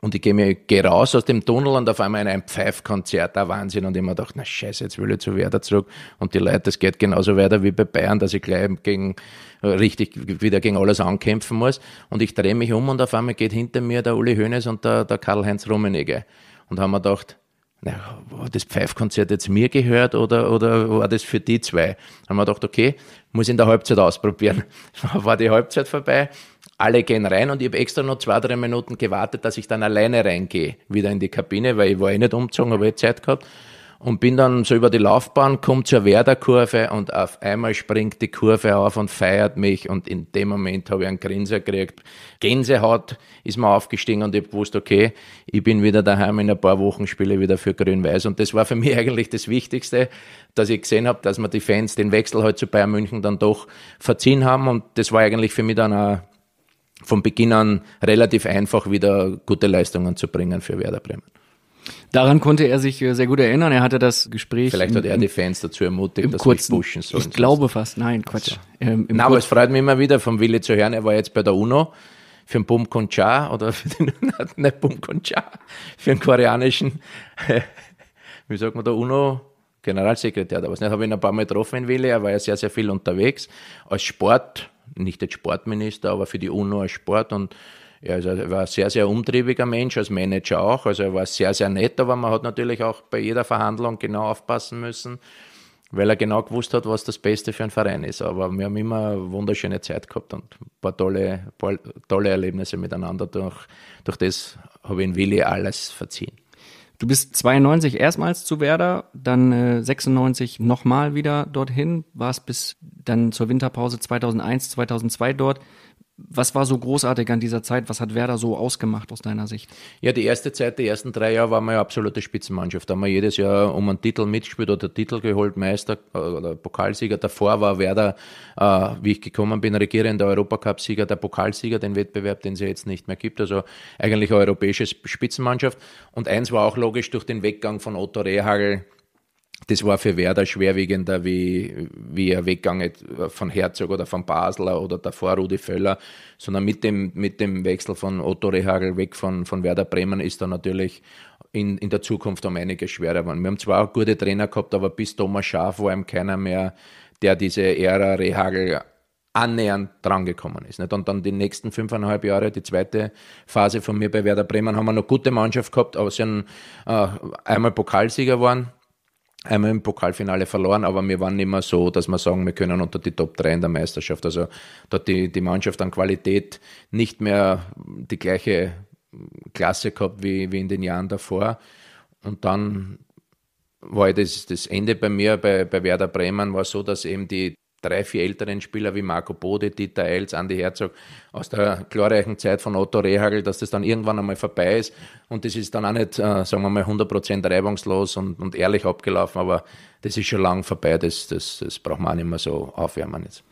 Und ich gehe mir geh raus aus dem Tunnel und auf einmal in ein Pfeifkonzert, ein Wahnsinn. Und ich mir gedacht, na scheiße, jetzt will ich zu Werder zurück. Und die Leute, das geht genauso weiter wie bei Bayern, dass ich gleich gegen, richtig wieder gegen alles ankämpfen muss. Und ich drehe mich um und auf einmal geht hinter mir der Uli Hoeneß und der, der Karl-Heinz Rummenigge. Und haben wir gedacht, na, hat das Pfeifkonzert jetzt mir gehört oder, oder war das für die zwei? Haben wir gedacht, okay, muss in der Halbzeit ausprobieren. War die Halbzeit vorbei alle gehen rein und ich habe extra noch zwei, drei Minuten gewartet, dass ich dann alleine reingehe, wieder in die Kabine, weil ich war eh nicht umgezogen, habe eh Zeit gehabt. Und bin dann so über die Laufbahn, komme zur Werder-Kurve und auf einmal springt die Kurve auf und feiert mich und in dem Moment habe ich einen Grinser gekriegt. Gänsehaut ist mir aufgestiegen und ich habe gewusst, okay, ich bin wieder daheim, in ein paar Wochen spiele ich wieder für Grün-Weiß und das war für mich eigentlich das Wichtigste, dass ich gesehen habe, dass mir die Fans den Wechsel halt zu Bayern München dann doch verziehen haben und das war eigentlich für mich dann auch von Beginn an relativ einfach wieder gute Leistungen zu bringen für Werder Bremen. Daran konnte er sich äh, sehr gut erinnern. Er hatte das Gespräch. Vielleicht hat er die Fans dazu ermutigt, dass kurzen, pushen sollen. Ich glaube fast. Nein, Quatsch. Also. Ähm, Na, aber es freut mich immer wieder vom Willi zu hören. Er war jetzt bei der UNO für den Bum Koncha oder für den, nicht Bum Koncha, für den koreanischen, wie sagt man da, UNO Generalsekretär. Da was nicht, habe ich ihn ein paar Mal getroffen in Willi. Er war ja sehr, sehr viel unterwegs als Sport nicht als Sportminister, aber für die UNO als Sport und er war ein sehr, sehr umtriebiger Mensch, als Manager auch. Also er war sehr, sehr nett, aber man hat natürlich auch bei jeder Verhandlung genau aufpassen müssen, weil er genau gewusst hat, was das Beste für einen Verein ist. Aber wir haben immer eine wunderschöne Zeit gehabt und ein paar tolle, paar tolle Erlebnisse miteinander. Durch, durch das habe ich in Willi alles verziehen. Du bist 92 erstmals zu Werder, dann äh, 96 nochmal wieder dorthin, warst bis dann zur Winterpause 2001, 2002 dort. Was war so großartig an dieser Zeit? Was hat Werder so ausgemacht aus deiner Sicht? Ja, die erste Zeit, die ersten drei Jahre waren wir ja absolute Spitzenmannschaft. Da haben wir jedes Jahr um einen Titel mitgespielt oder Titel geholt, Meister oder Pokalsieger. Davor war Werder, äh, wie ich gekommen bin, regierender Europacup-Sieger, der Pokalsieger, den Wettbewerb, den es ja jetzt nicht mehr gibt. Also eigentlich eine europäische Spitzenmannschaft. Und eins war auch logisch durch den Weggang von Otto Rehagel das war für Werder schwerwiegender wie, wie er Weggang von Herzog oder von Basler oder davor Rudi Völler, sondern mit dem, mit dem Wechsel von Otto Rehagel weg von, von Werder Bremen ist da natürlich in, in der Zukunft um einiges schwerer geworden. Wir haben zwar gute Trainer gehabt, aber bis Thomas Schaaf war ihm keiner mehr, der diese Ära Rehagel annähernd drangekommen ist. Und dann die nächsten fünfeinhalb Jahre, die zweite Phase von mir bei Werder Bremen, haben wir noch gute Mannschaft gehabt, aber sind äh, einmal Pokalsieger geworden, einmal im Pokalfinale verloren, aber wir waren immer so, dass wir sagen, wir können unter die Top 3 in der Meisterschaft. Also da hat die, die Mannschaft an Qualität nicht mehr die gleiche Klasse gehabt wie, wie in den Jahren davor. Und dann war das, das Ende bei mir bei, bei Werder Bremen war so, dass eben die drei, vier älteren Spieler wie Marco Bode, Dieter Eils, Andi Herzog aus der glorreichen Zeit von Otto Rehagel, dass das dann irgendwann einmal vorbei ist. Und das ist dann auch nicht, äh, sagen wir mal, 100% reibungslos und, und ehrlich abgelaufen, aber das ist schon lang vorbei. Das, das, das braucht man auch nicht mehr so aufwärmen jetzt.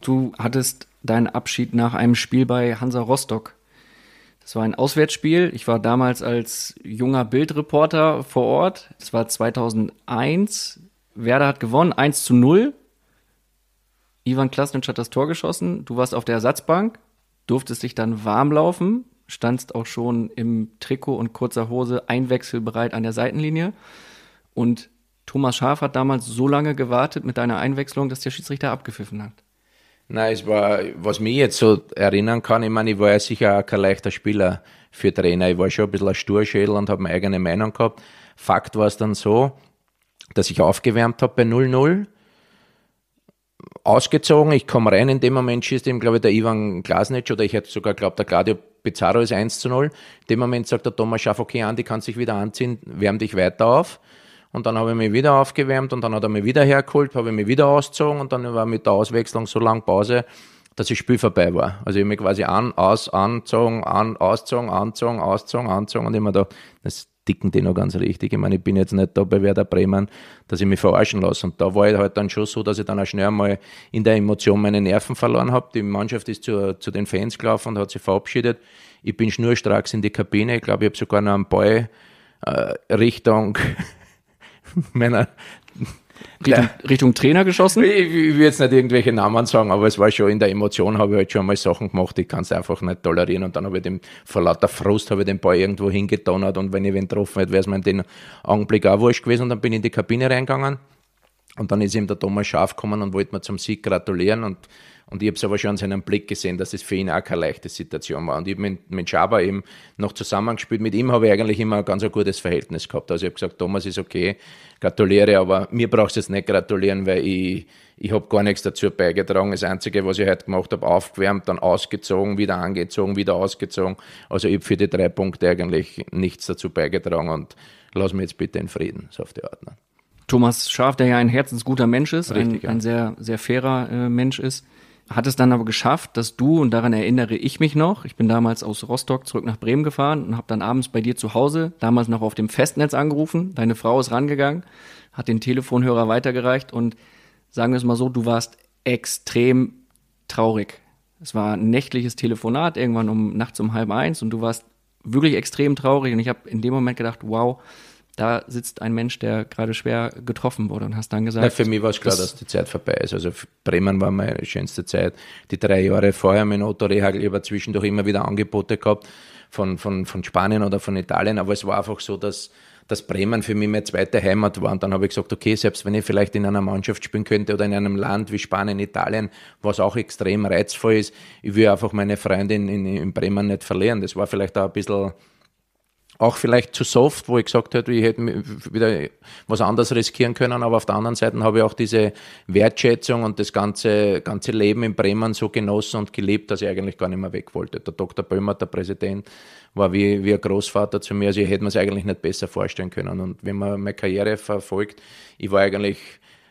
Du hattest deinen Abschied nach einem Spiel bei Hansa Rostock. Das war ein Auswärtsspiel. Ich war damals als junger Bildreporter vor Ort. Das war 2001. Werder hat gewonnen, 1 zu 0. Ivan Klasnitsch hat das Tor geschossen, du warst auf der Ersatzbank, durftest dich dann warm laufen, standst auch schon im Trikot und kurzer Hose einwechselbereit an der Seitenlinie. Und Thomas Schaf hat damals so lange gewartet mit deiner Einwechslung, dass der Schiedsrichter abgepfiffen hat. Nein, es war, was mich jetzt so erinnern kann, ich meine, ich war ja sicher auch kein leichter Spieler für Trainer. Ich war schon ein bisschen ein Sturschädel und habe meine eigene Meinung gehabt. Fakt war es dann so, dass ich aufgewärmt habe bei 0-0 ausgezogen. Ich komme rein, in dem Moment schießt ihm, glaube ich, der Ivan Glasnitsch oder ich hätte sogar glaubt, der Claudio Pizarro ist 1 zu 0. In dem Moment sagt der Thomas Schaff, okay, Andi, kannst dich wieder anziehen, wärm dich weiter auf. Und dann habe ich mich wieder aufgewärmt und dann hat er mich wieder hergeholt, habe ich mich wieder ausgezogen und dann war mit der Auswechslung so lang Pause, dass das Spiel vorbei war. Also ich habe mich quasi an, aus, anzogen, an, auszogen, anzogen, auszogen, anzogen und immer da, das dicken die noch ganz richtig. Ich meine, ich bin jetzt nicht da bei Werder Bremen, dass ich mich verarschen lasse. Und da war ich halt dann schon so, dass ich dann auch schnell mal in der Emotion meine Nerven verloren habe. Die Mannschaft ist zu, zu den Fans gelaufen und hat sich verabschiedet. Ich bin schnurstracks in die Kabine. Ich glaube, ich habe sogar noch einen Ball äh, Richtung meiner Richtung, Richtung, Trainer geschossen? Ich, ich, will jetzt nicht irgendwelche Namen sagen, aber es war schon in der Emotion, habe ich halt schon mal Sachen gemacht, ich kann es einfach nicht tolerieren. Und dann habe ich dem, vor lauter Frust habe ich den Ball irgendwo hingetonnert und wenn ich wen getroffen hätte, wäre es mir in dem Augenblick auch wurscht gewesen. Und dann bin ich in die Kabine reingegangen und dann ist ihm der Thomas Schaf gekommen und wollte mir zum Sieg gratulieren. Und und ich habe es aber schon an seinem Blick gesehen, dass es für ihn auch keine leichte Situation war. Und ich habe mit, mit Schaber eben noch zusammengespielt. Mit ihm habe ich eigentlich immer ein ganz ein gutes Verhältnis gehabt. Also ich habe gesagt, Thomas ist okay, gratuliere, aber mir brauchst du jetzt nicht gratulieren, weil ich, ich habe gar nichts dazu beigetragen. Das Einzige, was ich heute gemacht habe, aufgewärmt, dann ausgezogen, wieder angezogen, wieder ausgezogen. Also ich habe für die drei Punkte eigentlich nichts dazu beigetragen und lass mich jetzt bitte in Frieden, so auf die Art. Ne? Thomas Schaf, der ja ein herzensguter Mensch ist, Richtig, ein, ja. ein sehr, sehr fairer äh, Mensch ist, hat es dann aber geschafft, dass du, und daran erinnere ich mich noch, ich bin damals aus Rostock zurück nach Bremen gefahren und habe dann abends bei dir zu Hause, damals noch auf dem Festnetz angerufen, deine Frau ist rangegangen, hat den Telefonhörer weitergereicht und sagen wir es mal so, du warst extrem traurig. Es war ein nächtliches Telefonat, irgendwann um nachts um halb eins und du warst wirklich extrem traurig und ich habe in dem Moment gedacht, wow, da sitzt ein Mensch, der gerade schwer getroffen wurde und hast dann gesagt. Na, für mich war es klar, dass die Zeit vorbei ist. Also Bremen war meine schönste Zeit. Die drei Jahre vorher mit Otto Rehagel, ich habe zwischendurch immer wieder Angebote gehabt von, von, von Spanien oder von Italien, aber es war einfach so, dass, dass Bremen für mich meine zweite Heimat war. Und dann habe ich gesagt, okay, selbst wenn ich vielleicht in einer Mannschaft spielen könnte oder in einem Land wie Spanien, Italien, was auch extrem reizvoll ist, ich will einfach meine Freundin in, in Bremen nicht verlieren. Das war vielleicht auch ein bisschen auch vielleicht zu soft, wo ich gesagt hätte, ich hätte wieder was anderes riskieren können, aber auf der anderen Seite habe ich auch diese Wertschätzung und das ganze, ganze Leben in Bremen so genossen und geliebt, dass ich eigentlich gar nicht mehr weg wollte. Der Dr. Böhmer, der Präsident, war wie, wie ein Großvater zu mir, also ich hätte mir es eigentlich nicht besser vorstellen können. Und wenn man meine Karriere verfolgt, ich war eigentlich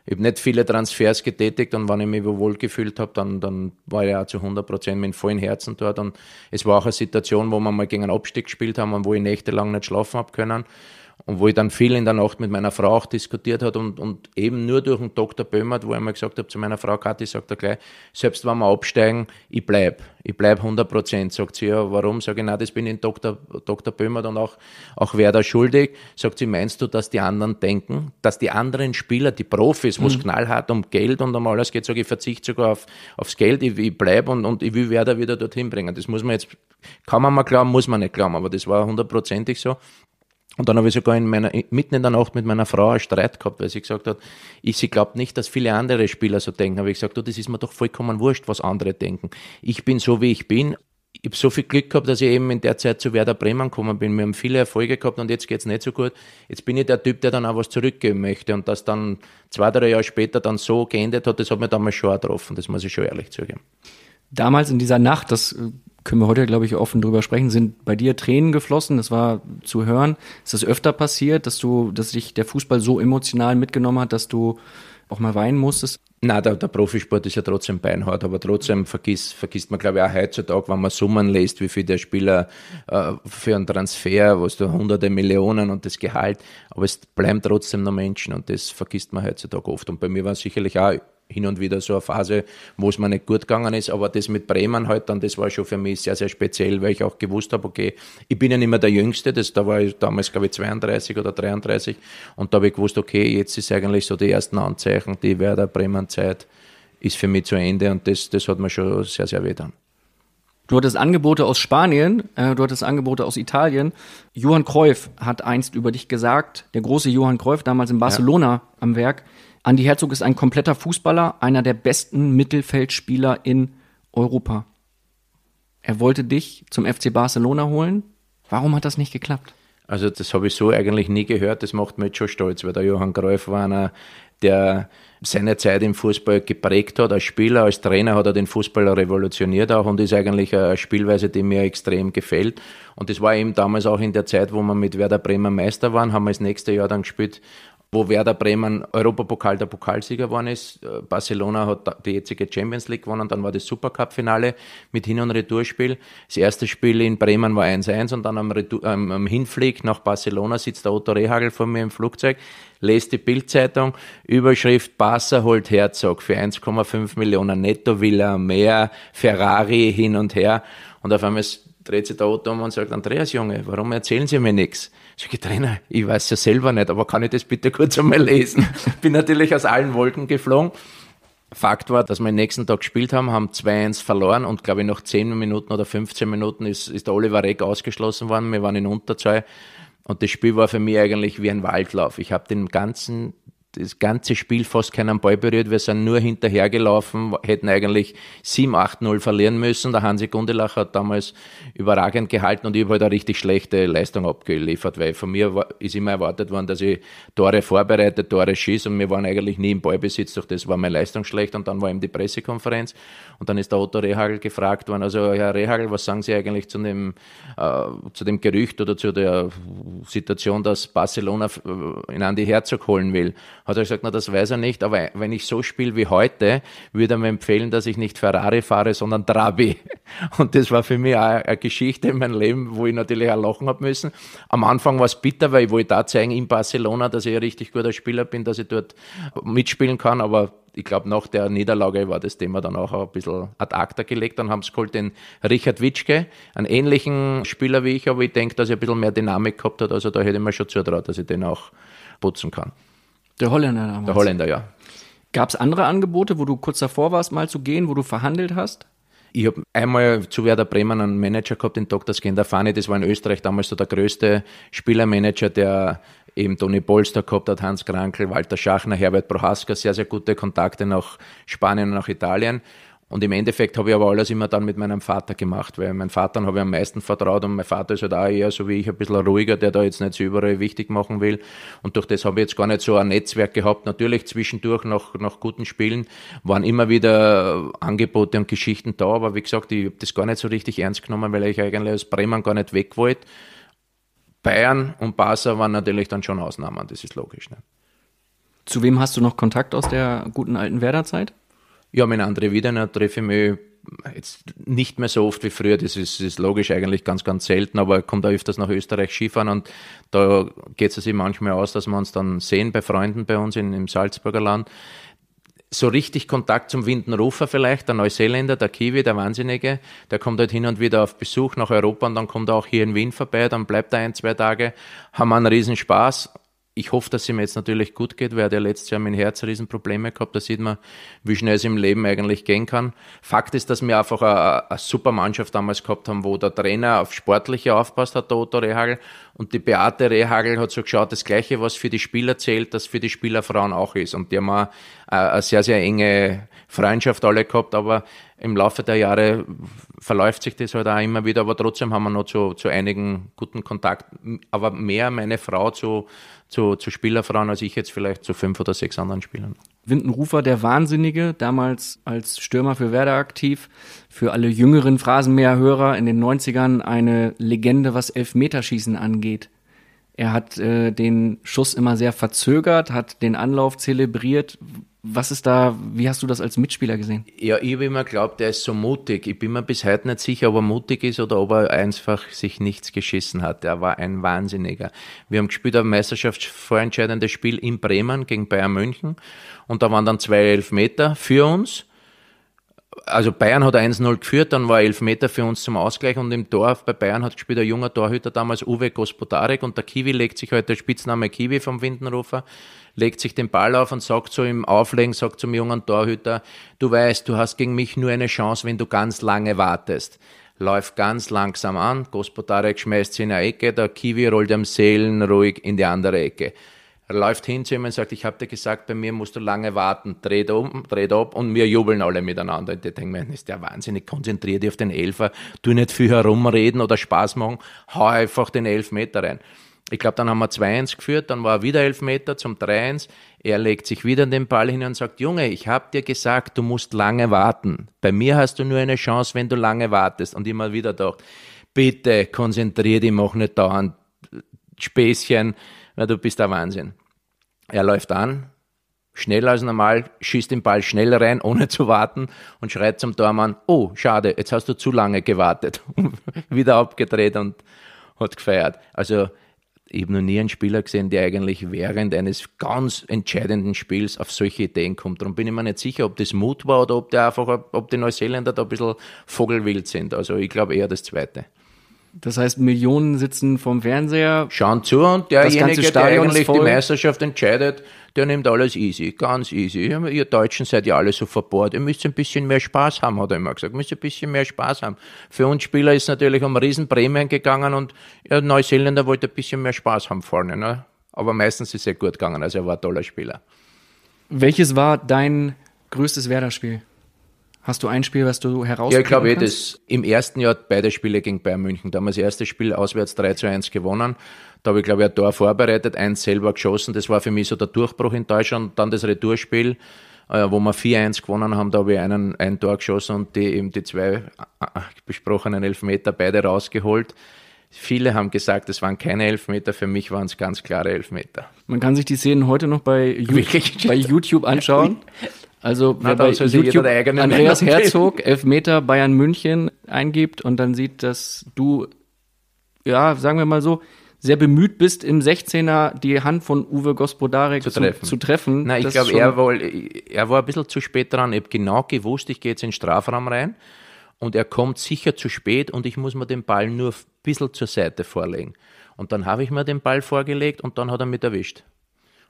ich habe nicht viele Transfers getätigt und wenn ich mich wohl gefühlt habe, dann, dann war ich auch zu 100 Prozent mit vollen Herzen dort. Und es war auch eine Situation, wo wir mal gegen einen Abstieg gespielt haben und wo ich nächtelang nicht schlafen habe können und wo ich dann viel in der Nacht mit meiner Frau auch diskutiert hat und, und eben nur durch den Dr. Böhmert, wo ich mal gesagt habe zu meiner Frau Kathi, sagt er gleich, selbst wenn wir absteigen, ich bleib, ich bleib 100 Prozent. Sagt sie, ja, warum? Sag ich, na, das bin ich Dr. Dr. Böhmert und auch, auch Werder schuldig. Sagt sie, meinst du, dass die anderen denken, dass die anderen Spieler, die Profis, wo es mhm. knallhart um Geld und um alles geht, sage ich, verzichte sogar auf, aufs Geld, ich, ich bleib und, und ich will Werder wieder dorthin bringen. Das muss man jetzt, kann man mal glauben, muss man nicht glauben, aber das war hundertprozentig so. Und dann habe ich sogar in meiner, mitten in der Nacht mit meiner Frau einen Streit gehabt, weil sie gesagt hat, ich, sie glaubt nicht, dass viele andere Spieler so denken. Aber ich gesagt, du, das ist mir doch vollkommen wurscht, was andere denken. Ich bin so, wie ich bin. Ich habe so viel Glück gehabt, dass ich eben in der Zeit zu Werder Bremen gekommen bin. Wir haben viele Erfolge gehabt und jetzt geht's nicht so gut. Jetzt bin ich der Typ, der dann auch was zurückgeben möchte. Und das dann zwei, drei Jahre später dann so geendet hat, das hat mir damals schon getroffen. Das muss ich schon ehrlich zugeben. Damals in dieser Nacht, das können wir heute, glaube ich, offen drüber sprechen, sind bei dir Tränen geflossen, das war zu hören. Ist das öfter passiert, dass du, dass dich der Fußball so emotional mitgenommen hat, dass du auch mal weinen musstest? Na, der, der, Profisport ist ja trotzdem beinhart, aber trotzdem vergisst, vergisst man, glaube ich, auch heutzutage, wenn man Summen liest, wie viel der Spieler äh, für einen Transfer, was du hunderte Millionen und das Gehalt, aber es bleiben trotzdem noch Menschen und das vergisst man heutzutage oft. Und bei mir war es sicherlich auch hin und wieder so eine Phase, wo es mir nicht gut gegangen ist. Aber das mit Bremen halt dann, das war schon für mich sehr, sehr speziell, weil ich auch gewusst habe, okay, ich bin ja nicht mehr der Jüngste, das, da war ich damals, glaube ich, 32 oder 33. Und da habe ich gewusst, okay, jetzt ist eigentlich so die ersten Anzeichen, die Werder Bremen-Zeit ist für mich zu Ende und das, das hat mir schon sehr, sehr weh dann. Du hattest Angebote aus Spanien, äh, du hattest Angebote aus Italien. Johann Cruyff hat einst über dich gesagt, der große Johann Cruyff, damals in Barcelona ja. am Werk, Andi Herzog ist ein kompletter Fußballer, einer der besten Mittelfeldspieler in Europa. Er wollte dich zum FC Barcelona holen. Warum hat das nicht geklappt? Also das habe ich so eigentlich nie gehört. Das macht mich jetzt schon stolz, weil der Johann Greuf war einer, der seine Zeit im Fußball geprägt hat. Als Spieler, als Trainer hat er den Fußball revolutioniert auch und ist eigentlich eine Spielweise, die mir extrem gefällt. Und das war eben damals auch in der Zeit, wo wir mit Werder Bremen Meister waren, haben wir das nächste Jahr dann gespielt wo Werder Bremen Europapokal der Pokalsieger geworden ist. Äh, Barcelona hat die jetzige Champions League gewonnen, dann war das Supercup-Finale mit Hin- und Retourspiel. Das erste Spiel in Bremen war 1-1 und dann am, Retour, ähm, am Hinflug nach Barcelona sitzt der Otto Rehagel vor mir im Flugzeug, lest die Bildzeitung, Überschrift Barca holt Herzog für 1,5 Millionen netto, Villa mehr, Ferrari hin und her und auf einmal dreht sich der Otto um und sagt, Andreas Junge, warum erzählen Sie mir nichts? Sag ich, Trainer, ich weiß ja selber nicht, aber kann ich das bitte kurz einmal lesen? Bin natürlich aus allen Wolken geflogen. Fakt war, dass wir den nächsten Tag gespielt haben, haben 2-1 verloren und glaube ich nach 10 Minuten oder 15 Minuten ist, ist der Oliver Reck ausgeschlossen worden. Wir waren in Unterzahl und das Spiel war für mich eigentlich wie ein Waldlauf. Ich habe den ganzen das ganze Spiel fast keinen Ball berührt. Wir sind nur hinterhergelaufen, hätten eigentlich 7-8-0 verlieren müssen. Der Hansi Gundelach hat damals überragend gehalten und ich habe halt eine richtig schlechte Leistung abgeliefert, weil von mir war, ist immer erwartet worden, dass ich Tore vorbereite, Tore schieße und wir waren eigentlich nie im Ballbesitz, durch das war meine Leistung schlecht und dann war eben die Pressekonferenz und dann ist der Otto Rehagel gefragt worden, also Herr Rehagel, was sagen Sie eigentlich zu dem, äh, zu dem Gerücht oder zu der Situation, dass Barcelona äh, in Andi Herzog holen will? Hat er gesagt, na, das weiß er nicht, aber wenn ich so spiele wie heute, würde er mir empfehlen, dass ich nicht Ferrari fahre, sondern Trabi. Und das war für mich auch eine Geschichte in meinem Leben, wo ich natürlich auch lachen habe müssen. Am Anfang war es bitter, weil ich wollte da zeigen in Barcelona, dass ich ein richtig guter Spieler bin, dass ich dort mitspielen kann, aber ich glaube, nach der Niederlage war das Thema dann auch ein bisschen ad acta gelegt. Dann haben sie geholt den Richard Witschke, einen ähnlichen Spieler wie ich, aber ich denke, dass er ein bisschen mehr Dynamik gehabt hat. Also da hätte ich mir schon zutraut, dass ich den auch putzen kann. Der Holländer damals. Der Holländer, ja. Gab es andere Angebote, wo du kurz davor warst, mal zu gehen, wo du verhandelt hast? Ich habe einmal zu Werder Bremen einen Manager gehabt, den Dr. Skenderfani, das war in Österreich damals so der größte Spielermanager, der eben Toni Polster gehabt hat, Hans Krankel, Walter Schachner, Herbert Prohaska, sehr, sehr gute Kontakte nach Spanien und nach Italien. Und im Endeffekt habe ich aber alles immer dann mit meinem Vater gemacht, weil mein Vater habe ich am meisten vertraut und mein Vater ist halt auch eher so wie ich ein bisschen ruhiger, der da jetzt nicht so überall wichtig machen will. Und durch das habe ich jetzt gar nicht so ein Netzwerk gehabt. Natürlich zwischendurch nach, nach guten Spielen waren immer wieder Angebote und Geschichten da, aber wie gesagt, ich habe das gar nicht so richtig ernst genommen, weil ich eigentlich aus Bremen gar nicht weg wollte. Bayern und Barca waren natürlich dann schon Ausnahmen, das ist logisch. Ne? Zu wem hast du noch Kontakt aus der guten alten Werder-Zeit? Ja, mit André Wiedener treffe ich mich jetzt nicht mehr so oft wie früher, das ist, ist logisch eigentlich ganz, ganz selten, aber er kommt auch öfters nach Österreich Skifahren und da geht es sich manchmal aus, dass wir uns dann sehen bei Freunden bei uns in, im Salzburger Land. So richtig Kontakt zum Windenrufer vielleicht, der Neuseeländer, der Kiwi, der Wahnsinnige, der kommt halt hin und wieder auf Besuch nach Europa und dann kommt er auch hier in Wien vorbei, dann bleibt er ein, zwei Tage, haben einen riesen Spaß ich hoffe, dass es ihm jetzt natürlich gut geht, weil er ja letztes Jahr mit dem Herz Riesenprobleme gehabt. Da sieht man, wie schnell es im Leben eigentlich gehen kann. Fakt ist, dass wir einfach eine, eine super Mannschaft damals gehabt haben, wo der Trainer auf Sportliche aufpasst hat, der Otto Rehagel. Und die Beate Rehagel hat so geschaut, das Gleiche, was für die Spieler zählt, das für die Spielerfrauen auch ist. Und die haben auch eine sehr, sehr enge Freundschaft alle gehabt, aber im Laufe der Jahre verläuft sich das halt auch immer wieder, aber trotzdem haben wir noch zu, zu einigen guten Kontakt, aber mehr meine Frau zu, zu, zu Spielerfrauen als ich jetzt vielleicht zu fünf oder sechs anderen Spielern. Windenrufer, der Wahnsinnige, damals als Stürmer für Werder aktiv, für alle jüngeren Phrasenmäher-Hörer in den 90ern eine Legende, was Elfmeterschießen angeht. Er hat äh, den Schuss immer sehr verzögert, hat den Anlauf zelebriert. Was ist da, wie hast du das als Mitspieler gesehen? Ja, ich habe immer geglaubt, er ist so mutig. Ich bin mir bis heute nicht sicher, ob er mutig ist oder ob er einfach sich nichts geschissen hat. Er war ein Wahnsinniger. Wir haben gespielt ein Meisterschaftsvorentscheidendes Spiel in Bremen gegen Bayern München und da waren dann zwei Elfmeter für uns also Bayern hat 1-0 geführt, dann war Elfmeter für uns zum Ausgleich und im Tor bei Bayern hat gespielt ein junger Torhüter damals Uwe Gospodarek und der Kiwi legt sich heute der Spitzname Kiwi vom Windenrufer, legt sich den Ball auf und sagt so im Auflegen, sagt zum jungen Torhüter, du weißt, du hast gegen mich nur eine Chance, wenn du ganz lange wartest. Läuft ganz langsam an, Gospodarek schmeißt sie in eine Ecke, der Kiwi rollt am Seelen ruhig in die andere Ecke. Er läuft hin zu ihm und sagt, ich habe dir gesagt, bei mir musst du lange warten, dreht um, dreht ab und wir jubeln alle miteinander. Und ich denke mir, ist der wahnsinnig konzentriert auf den Elfer, tu nicht viel herumreden oder Spaß machen, hau einfach den Elfmeter rein. Ich glaube, dann haben wir 2-1 geführt, dann war wieder Elfmeter zum 3-1. Er legt sich wieder den Ball hin und sagt, Junge, ich habe dir gesagt, du musst lange warten. Bei mir hast du nur eine Chance, wenn du lange wartest. Und immer wieder doch, bitte konzentrier dich, mach nicht dauernd Späßchen, weil du bist der Wahnsinn. Er läuft an, schneller als normal, schießt den Ball schnell rein, ohne zu warten und schreit zum Tormann, oh, schade, jetzt hast du zu lange gewartet. Wieder abgedreht und hat gefeiert. Also ich habe noch nie einen Spieler gesehen, der eigentlich während eines ganz entscheidenden Spiels auf solche Ideen kommt. Darum bin ich mir nicht sicher, ob das Mut war oder ob, der einfach, ob die Neuseeländer da ein bisschen vogelwild sind. Also ich glaube eher das Zweite. Das heißt, Millionen sitzen vorm Fernseher. Schauen zu und derjenige, der eigentlich die Meisterschaft entscheidet, der nimmt alles easy, ganz easy. Ihr Deutschen seid ja alle so verbohrt. Ihr müsst ein bisschen mehr Spaß haben, hat er immer gesagt. Ihr müsst ein bisschen mehr Spaß haben. Für uns Spieler ist es natürlich um Riesenprämien gegangen und ja, Neuseeländer wollte ein bisschen mehr Spaß haben vorne. Ne? Aber meistens ist es sehr gut gegangen, also er war ein toller Spieler. Welches war dein größtes Werder-Spiel? Hast du ein Spiel, was du heraus? Ja, ich glaube, eh, das im ersten Jahr beide Spiele gegen Bayern München. Da haben wir das erste Spiel auswärts 3 zu 1 gewonnen. Da habe ich, glaube ich, ein Tor vorbereitet, eins selber geschossen. Das war für mich so der Durchbruch in Deutschland. Dann das Retourspiel, äh, wo wir 4-1 gewonnen haben, da habe ich einen, ein Tor geschossen und die eben die zwei äh, äh, besprochenen Elfmeter beide rausgeholt. Viele haben gesagt, es waren keine Elfmeter, für mich waren es ganz klare Elfmeter. Man kann sich die Szenen heute noch bei, YouTube, bei YouTube anschauen. Also wer bei YouTube Andreas Herzog, Elfmeter Bayern München eingibt und dann sieht, dass du, ja, sagen wir mal so, sehr bemüht bist, im 16er die Hand von Uwe Gospodarek zu treffen. Zu, zu treffen. Nein, ich glaube, er, war, er war ein bisschen zu spät dran. Ich habe genau gewusst, ich gehe jetzt in den Strafraum rein und er kommt sicher zu spät und ich muss mir den Ball nur ein bisschen zur Seite vorlegen. Und dann habe ich mir den Ball vorgelegt und dann hat er mich erwischt.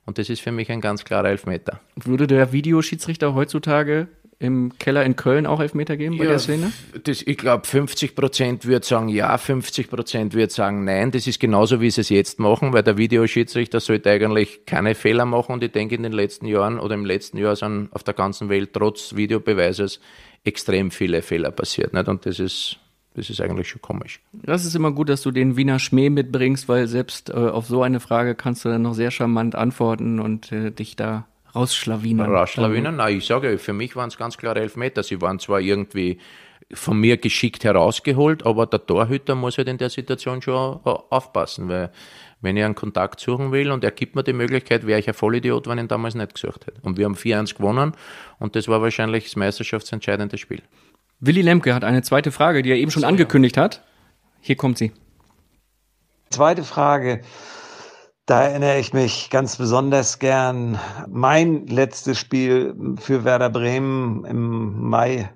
Und das ist für mich ein ganz klarer Elfmeter. Würde der Videoschiedsrichter heutzutage im Keller in Köln auch Elfmeter geben bei ja, der Szene? Das, ich glaube, 50 Prozent würde sagen ja, 50 Prozent würde sagen nein. Das ist genauso, wie sie es jetzt machen, weil der Videoschiedsrichter sollte eigentlich keine Fehler machen. Und ich denke, in den letzten Jahren oder im letzten Jahr sind auf der ganzen Welt trotz Videobeweises extrem viele Fehler passiert. Nicht? Und das ist das ist eigentlich schon komisch. Das ist immer gut, dass du den Wiener Schmäh mitbringst, weil selbst äh, auf so eine Frage kannst du dann noch sehr charmant antworten und äh, dich da rausschlawinern. Rausschlawinern? Nein, ich sage, für mich waren es ganz klare Elfmeter. Sie waren zwar irgendwie von mir geschickt herausgeholt, aber der Torhüter muss halt in der Situation schon äh, aufpassen, weil wenn ich einen Kontakt suchen will und er gibt mir die Möglichkeit, wäre ich ein Vollidiot, wenn ich ihn damals nicht gesucht hätte. Und wir haben 4-1 gewonnen und das war wahrscheinlich das meisterschaftsentscheidende Spiel. Willi Lemke hat eine zweite Frage, die er eben schon angekündigt hat. Hier kommt sie. Zweite Frage. Da erinnere ich mich ganz besonders gern. Mein letztes Spiel für Werder Bremen im Mai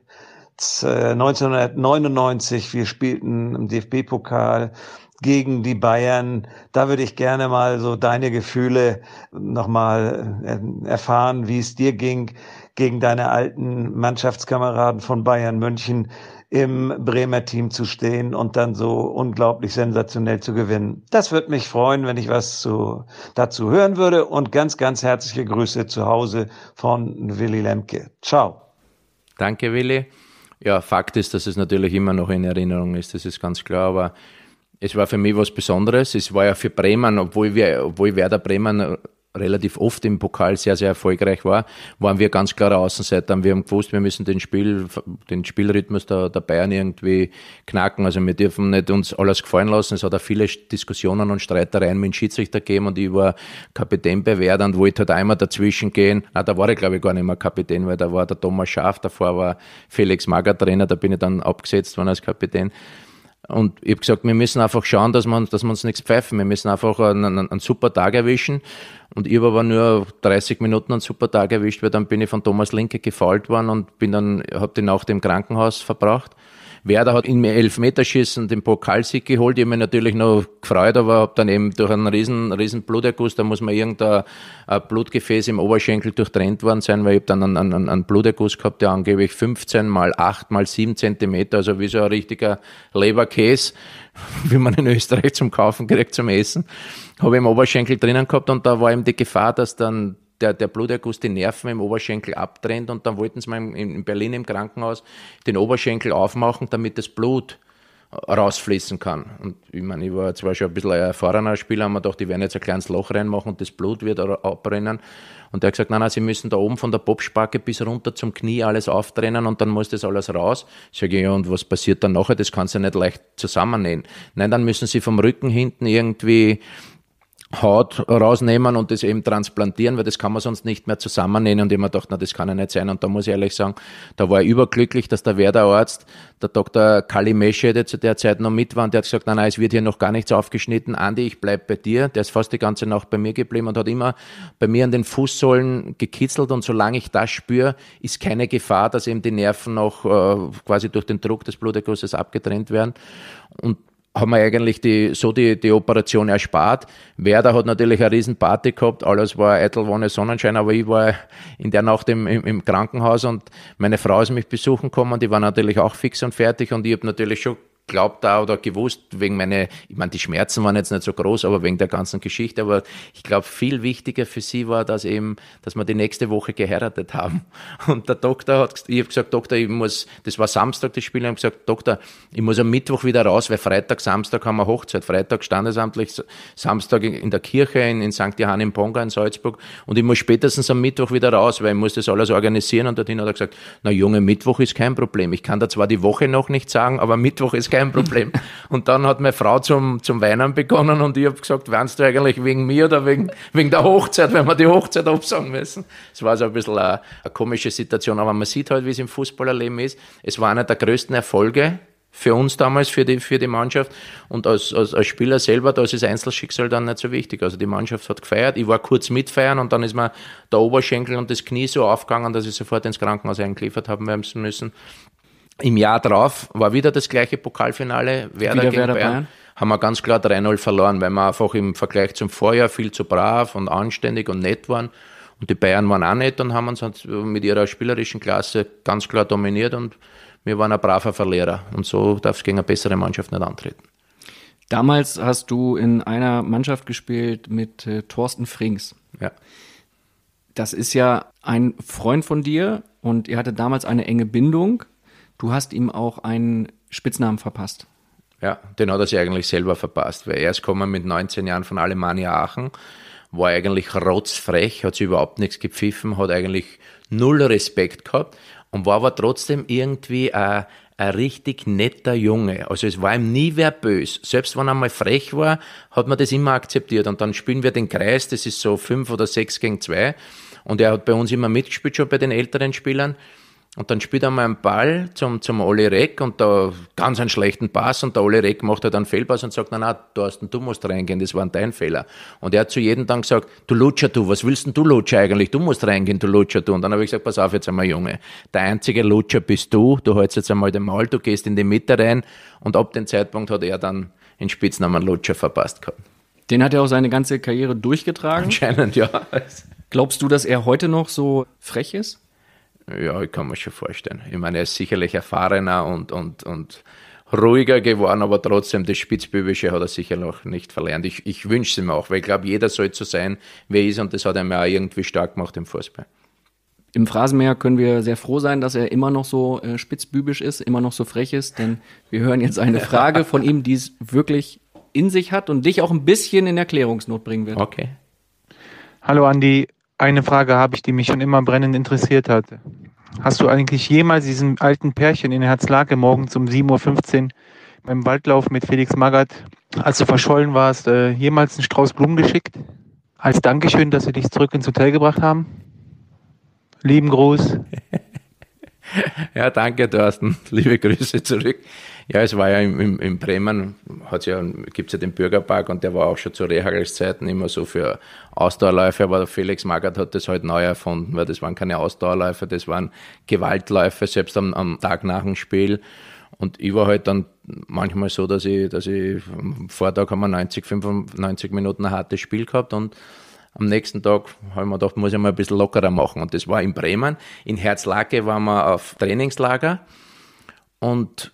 1999. Wir spielten im DFB-Pokal gegen die Bayern. Da würde ich gerne mal so deine Gefühle nochmal äh, erfahren, wie es dir ging gegen deine alten Mannschaftskameraden von Bayern München im Bremer Team zu stehen und dann so unglaublich sensationell zu gewinnen. Das würde mich freuen, wenn ich was zu, dazu hören würde und ganz, ganz herzliche Grüße zu Hause von Willy Lemke. Ciao. Danke, Willi. Ja, Fakt ist, dass es natürlich immer noch in Erinnerung ist, das ist ganz klar, aber es war für mich was Besonderes. Es war ja für Bremen, obwohl wir, obwohl Werder Bremen relativ oft im Pokal sehr, sehr erfolgreich war, waren wir ganz klare Außenseiter. Wir haben gewusst, wir müssen den, Spiel, den Spielrhythmus der, der Bayern irgendwie knacken. Also wir dürfen nicht uns alles gefallen lassen. Es hat auch viele Diskussionen und Streitereien mit dem Schiedsrichter gegeben und ich war Kapitän bei Werder und wollte halt einmal dazwischen gehen. Na, da war ich glaube ich gar nicht mehr Kapitän, weil da war der Thomas Schaaf, davor war Felix Mager Trainer, da bin ich dann abgesetzt worden als Kapitän. Und ich habe gesagt, wir müssen einfach schauen, dass wir, dass wir uns nichts pfeifen. Wir müssen einfach einen, einen, einen super Tag erwischen. Und ich habe aber nur 30 Minuten einen super Tag erwischt, weil dann bin ich von Thomas Linke gefault worden und bin dann, habe die Nacht im Krankenhaus verbracht. Werder hat in mir Elfmeterschießen den Pokalsieg geholt. Ich habe mich natürlich noch gefreut, aber habe dann eben durch einen riesen, riesen Bluterguss, da muss man irgendein Blutgefäß im Oberschenkel durchtrennt worden sein, weil ich habe dann einen, einen, einen Bluterguss gehabt, der angeblich 15 mal 8 mal 7 Zentimeter, also wie so ein richtiger Leberkäse, wie man in Österreich zum Kaufen kriegt, zum Essen, habe ich im Oberschenkel drinnen gehabt und da war eben die Gefahr, dass dann der, der Bluterguss die Nerven im Oberschenkel abtrennt und dann wollten sie mal in Berlin im Krankenhaus den Oberschenkel aufmachen, damit das Blut rausfließen kann. Und ich meine, ich war zwar schon ein bisschen ein erfahrener Spieler, aber doch, die werden jetzt ein kleines Loch reinmachen und das Blut wird abrennen. Und der hat gesagt, nein, nein, sie müssen da oben von der Popsparke bis runter zum Knie alles auftrennen und dann muss das alles raus. Ich sage, ja, und was passiert dann nachher? Das kannst du nicht leicht zusammennähen. Nein, dann müssen sie vom Rücken hinten irgendwie Haut rausnehmen und das eben transplantieren, weil das kann man sonst nicht mehr zusammennähen. Und ich mir gedacht, na, das kann ja nicht sein. Und da muss ich ehrlich sagen, da war ich überglücklich, dass der Werder-Arzt, der Dr. Kali Mesche, der zu der Zeit noch mit war, und der hat gesagt, nein, nein, es wird hier noch gar nichts aufgeschnitten. Andi, ich bleib bei dir. Der ist fast die ganze Nacht bei mir geblieben und hat immer bei mir an den Fußsohlen gekitzelt. Und solange ich das spüre, ist keine Gefahr, dass eben die Nerven noch äh, quasi durch den Druck des Blutergusses abgetrennt werden. Und haben wir eigentlich die, so die, die Operation erspart. Werder hat natürlich eine Riesenparty gehabt, alles war eitel, Wonne, Sonnenschein, aber ich war in der Nacht im, im, im Krankenhaus und meine Frau ist mich besuchen gekommen, die war natürlich auch fix und fertig und ich habe natürlich schon glaubt da oder gewusst, wegen meine, ich meine, die Schmerzen waren jetzt nicht so groß, aber wegen der ganzen Geschichte. Aber ich glaube, viel wichtiger für sie war, dass eben, dass wir die nächste Woche geheiratet haben. Und der Doktor hat, ich habe gesagt, Doktor, ich muss, das war Samstag das Spiel, ich habe gesagt, Doktor, ich muss am Mittwoch wieder raus, weil Freitag, Samstag haben wir Hochzeit, Freitag standesamtlich, Samstag in der Kirche in, in St. Johann im Ponga in Salzburg und ich muss spätestens am Mittwoch wieder raus, weil ich muss das alles organisieren und dorthin hat er gesagt, na Junge, Mittwoch ist kein Problem. Ich kann da zwar die Woche noch nicht sagen, aber Mittwoch ist kein kein Problem. Und dann hat meine Frau zum, zum Weinen begonnen und ich habe gesagt, weinst du eigentlich wegen mir oder wegen, wegen der Hochzeit, wenn wir die Hochzeit absagen müssen? Es war so ein bisschen eine, eine komische Situation, aber man sieht halt, wie es im Fußballerleben ist. Es war einer der größten Erfolge für uns damals, für die, für die Mannschaft. Und als, als, als Spieler selber, da ist das Einzelschicksal dann nicht so wichtig. Also die Mannschaft hat gefeiert, ich war kurz mitfeiern und dann ist mir der Oberschenkel und das Knie so aufgegangen, dass ich sofort ins Krankenhaus eingeliefert haben müssen. Im Jahr drauf war wieder das gleiche Pokalfinale, Werder wieder gegen Werder Bayern. Bayern. Haben wir ganz klar 3-0 verloren, weil wir einfach im Vergleich zum Vorjahr viel zu brav und anständig und nett waren. Und die Bayern waren auch nett und haben uns mit ihrer spielerischen Klasse ganz klar dominiert und wir waren ein braver Verlierer. Und so darf es gegen eine bessere Mannschaft nicht antreten. Damals hast du in einer Mannschaft gespielt mit äh, Thorsten Frings. Ja. Das ist ja ein Freund von dir und ihr hattet damals eine enge Bindung. Du hast ihm auch einen Spitznamen verpasst. Ja, den hat er sich eigentlich selber verpasst, weil er ist gekommen mit 19 Jahren von Alemannia Aachen, war eigentlich rotzfrech, hat sich überhaupt nichts gepfiffen, hat eigentlich null Respekt gehabt und war aber trotzdem irgendwie ein, ein richtig netter Junge. Also es war ihm nie wer böse. Selbst wenn er mal frech war, hat man das immer akzeptiert. Und dann spielen wir den Kreis, das ist so fünf oder sechs gegen zwei. Und er hat bei uns immer mitgespielt, schon bei den älteren Spielern. Und dann spielt er mal einen Ball zum, zum Oli Reck und da ganz einen schlechten Pass und der Oli Reck macht halt einen Fehlpass und sagt, na, na, Thorsten, du musst reingehen, das war dein Fehler. Und er hat zu jedem dann gesagt, du Lutscher, du, was willst denn du Lutscher eigentlich? Du musst reingehen, du Lutscher, du. Und dann habe ich gesagt, pass auf jetzt einmal, Junge, der einzige Lutscher bist du, du hältst jetzt einmal den Maul, du gehst in die Mitte rein und ab dem Zeitpunkt hat er dann den Spitznamen Lutscher verpasst gehabt. Den hat er auch seine ganze Karriere durchgetragen? Anscheinend, ja. Glaubst du, dass er heute noch so frech ist? Ja, ich kann mir schon vorstellen. Ich meine, er ist sicherlich erfahrener und, und, und ruhiger geworden, aber trotzdem, das Spitzbübische hat er sicher noch nicht verlernt. Ich, ich wünsche es ihm auch, weil ich glaube, jeder soll so sein, wie er ist und das hat er mir auch irgendwie stark gemacht im Fußball. Im Phrasenmäher können wir sehr froh sein, dass er immer noch so äh, spitzbübisch ist, immer noch so frech ist, denn wir hören jetzt eine Frage von ihm, die es wirklich in sich hat und dich auch ein bisschen in Erklärungsnot bringen wird. Okay. Hallo Andi, eine Frage habe ich, die mich schon immer brennend interessiert hatte. Hast du eigentlich jemals diesem alten Pärchen in Herzlake morgens um 7.15 Uhr beim Waldlauf mit Felix Magath, als du verschollen warst, äh, jemals einen Strauß Blumen geschickt? Als Dankeschön, dass sie dich zurück ins Hotel gebracht haben? Lieben Gruß. ja, danke, Thorsten. Liebe Grüße zurück. Ja, es war ja in, in Bremen, ja, gibt es ja den Bürgerpark und der war auch schon zu Rehagels Zeiten immer so für Ausdauerläufe, aber Felix Magath hat das halt neu erfunden, weil das waren keine Ausdauerläufe, das waren Gewaltläufe, selbst am, am Tag nach dem Spiel. Und ich war halt dann manchmal so, dass ich, dass ich am Vortag haben wir 90, 95 Minuten ein hartes Spiel gehabt und am nächsten Tag habe ich mir gedacht, muss ich mal ein bisschen lockerer machen. Und das war in Bremen. In Herzlake waren wir auf Trainingslager und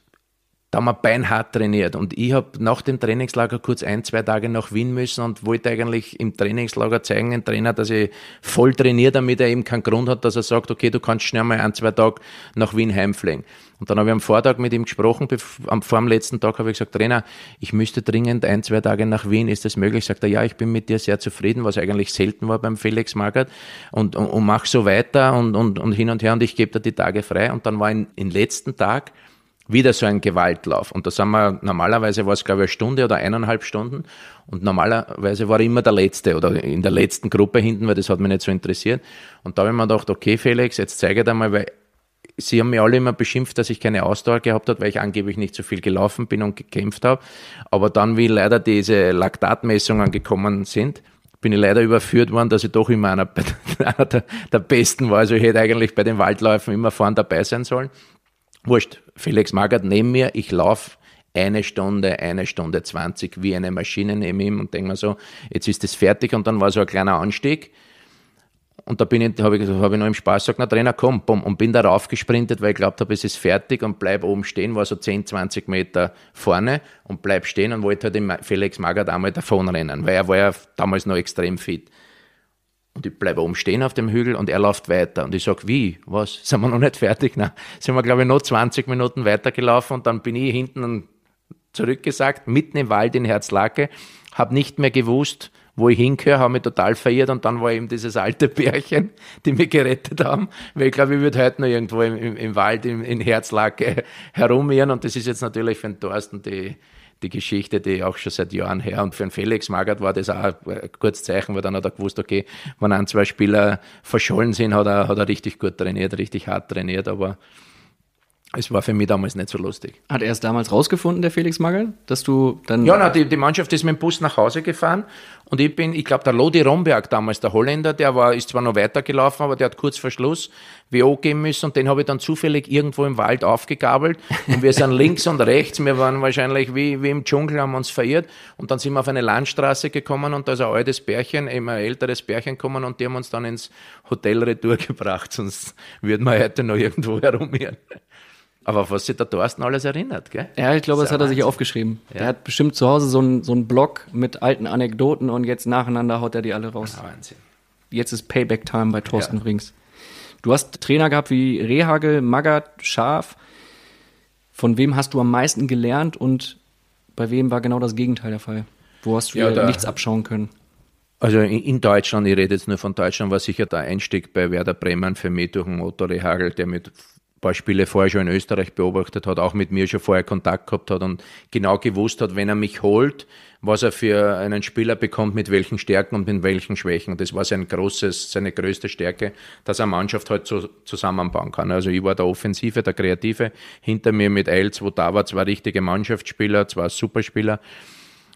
da haben wir beinhart trainiert. Und ich habe nach dem Trainingslager kurz ein, zwei Tage nach Wien müssen und wollte eigentlich im Trainingslager zeigen, den Trainer, dass ich voll trainiere, damit er eben keinen Grund hat, dass er sagt, okay, du kannst schnell mal ein, zwei Tage nach Wien heimfliegen. Und dann habe ich am Vortag mit ihm gesprochen, vor dem letzten Tag habe ich gesagt, Trainer, ich müsste dringend ein, zwei Tage nach Wien, ist das möglich? Sagt er, ja, ich bin mit dir sehr zufrieden, was eigentlich selten war beim Felix Magath und, und, und mach so weiter und, und, und hin und her und ich gebe dir die Tage frei. Und dann war in, in letzten Tag, wieder so ein Gewaltlauf. Und da sind wir, normalerweise war es glaube ich eine Stunde oder eineinhalb Stunden. Und normalerweise war ich immer der Letzte oder in der letzten Gruppe hinten, weil das hat mich nicht so interessiert. Und da habe ich mir gedacht, okay Felix, jetzt zeige dir mal, weil Sie haben mir alle immer beschimpft, dass ich keine Ausdauer gehabt habe, weil ich angeblich nicht so viel gelaufen bin und gekämpft habe. Aber dann, wie leider diese Laktatmessungen gekommen sind, bin ich leider überführt worden, dass ich doch immer einer, einer der, der, Besten war. Also ich hätte eigentlich bei den Waldläufen immer vorne dabei sein sollen. Wurscht, Felix Magath neben mir, ich laufe eine Stunde, eine Stunde zwanzig wie eine Maschine neben ihm und denke mir so, jetzt ist das fertig und dann war so ein kleiner Anstieg und da ich, habe ich, hab ich noch im Spaß gesagt, na Trainer, komm, bumm, und bin da raufgesprintet, weil ich glaubt habe, es ist fertig und bleib oben stehen, war so 10, 20 Meter vorne und bleib stehen und wollte halt dem Felix Magath einmal davonrennen, weil er war ja damals noch extrem fit. Und ich bleibe oben stehen auf dem Hügel und er läuft weiter. Und ich sage, wie? Was? Sind wir noch nicht fertig? Na, sind wir, glaube ich, noch 20 Minuten weitergelaufen und dann bin ich hinten zurückgesagt, mitten im Wald in Herzlake, habe nicht mehr gewusst, wo ich hingehöre, habe mich total verirrt und dann war eben dieses alte Pärchen, die mich gerettet haben, weil ich glaube, ich würde heute noch irgendwo im, im, im Wald in, in Herzlake herumirren und das ist jetzt natürlich für den Thorsten die, die Geschichte, die auch schon seit Jahren her. Und für den Felix Magath war das auch ein kurzes Zeichen, weil dann hat er gewusst, okay, wenn ein, zwei Spieler verschollen sind, hat er, hat er richtig gut trainiert, richtig hart trainiert, aber es war für mich damals nicht so lustig. Hat er es damals rausgefunden, der Felix Magath, dass du dann. Ja, na, die, die Mannschaft ist mit dem Bus nach Hause gefahren und ich bin, ich glaube, der Lodi Romberg damals, der Holländer, der war, ist zwar noch weitergelaufen, aber der hat kurz vor Schluss WO geben müssen und den habe ich dann zufällig irgendwo im Wald aufgegabelt und wir sind links und rechts, wir waren wahrscheinlich wie, wie im Dschungel, haben uns verirrt und dann sind wir auf eine Landstraße gekommen und da ist ein altes Pärchen, eben ein älteres Pärchen gekommen und die haben uns dann ins Hotel Retour gebracht, sonst würden wir heute noch irgendwo herumirren. Aber was sich der Thorsten alles erinnert, gell? Ja, ich glaube, das, das hat er sich aufgeschrieben. Ja. Der hat bestimmt zu Hause so einen so Blog mit alten Anekdoten und jetzt nacheinander haut er die alle raus. Wahnsinn. Jetzt ist Payback-Time bei Thorsten ja. Rings. Du hast Trainer gehabt wie Rehagel, Magath, Schaf. Von wem hast du am meisten gelernt und bei wem war genau das Gegenteil der Fall? Wo hast du ja, nichts abschauen können? Also in, Deutschland, ich rede jetzt nur von Deutschland, war sicher der Einstieg bei Werder Bremen für mich durch den Otto Rehagel, der mit paar Spiele vorher schon in Österreich beobachtet hat, auch mit mir schon vorher Kontakt gehabt hat und genau gewusst hat, wenn er mich holt, was er für einen Spieler bekommt, mit welchen Stärken und mit welchen Schwächen. Das war sein großes, seine größte Stärke, dass er Mannschaft halt so zusammenbauen kann. Also ich war der Offensive, der Kreative, hinter mir mit Eils, wo da war zwei richtige Mannschaftsspieler, zwei Superspieler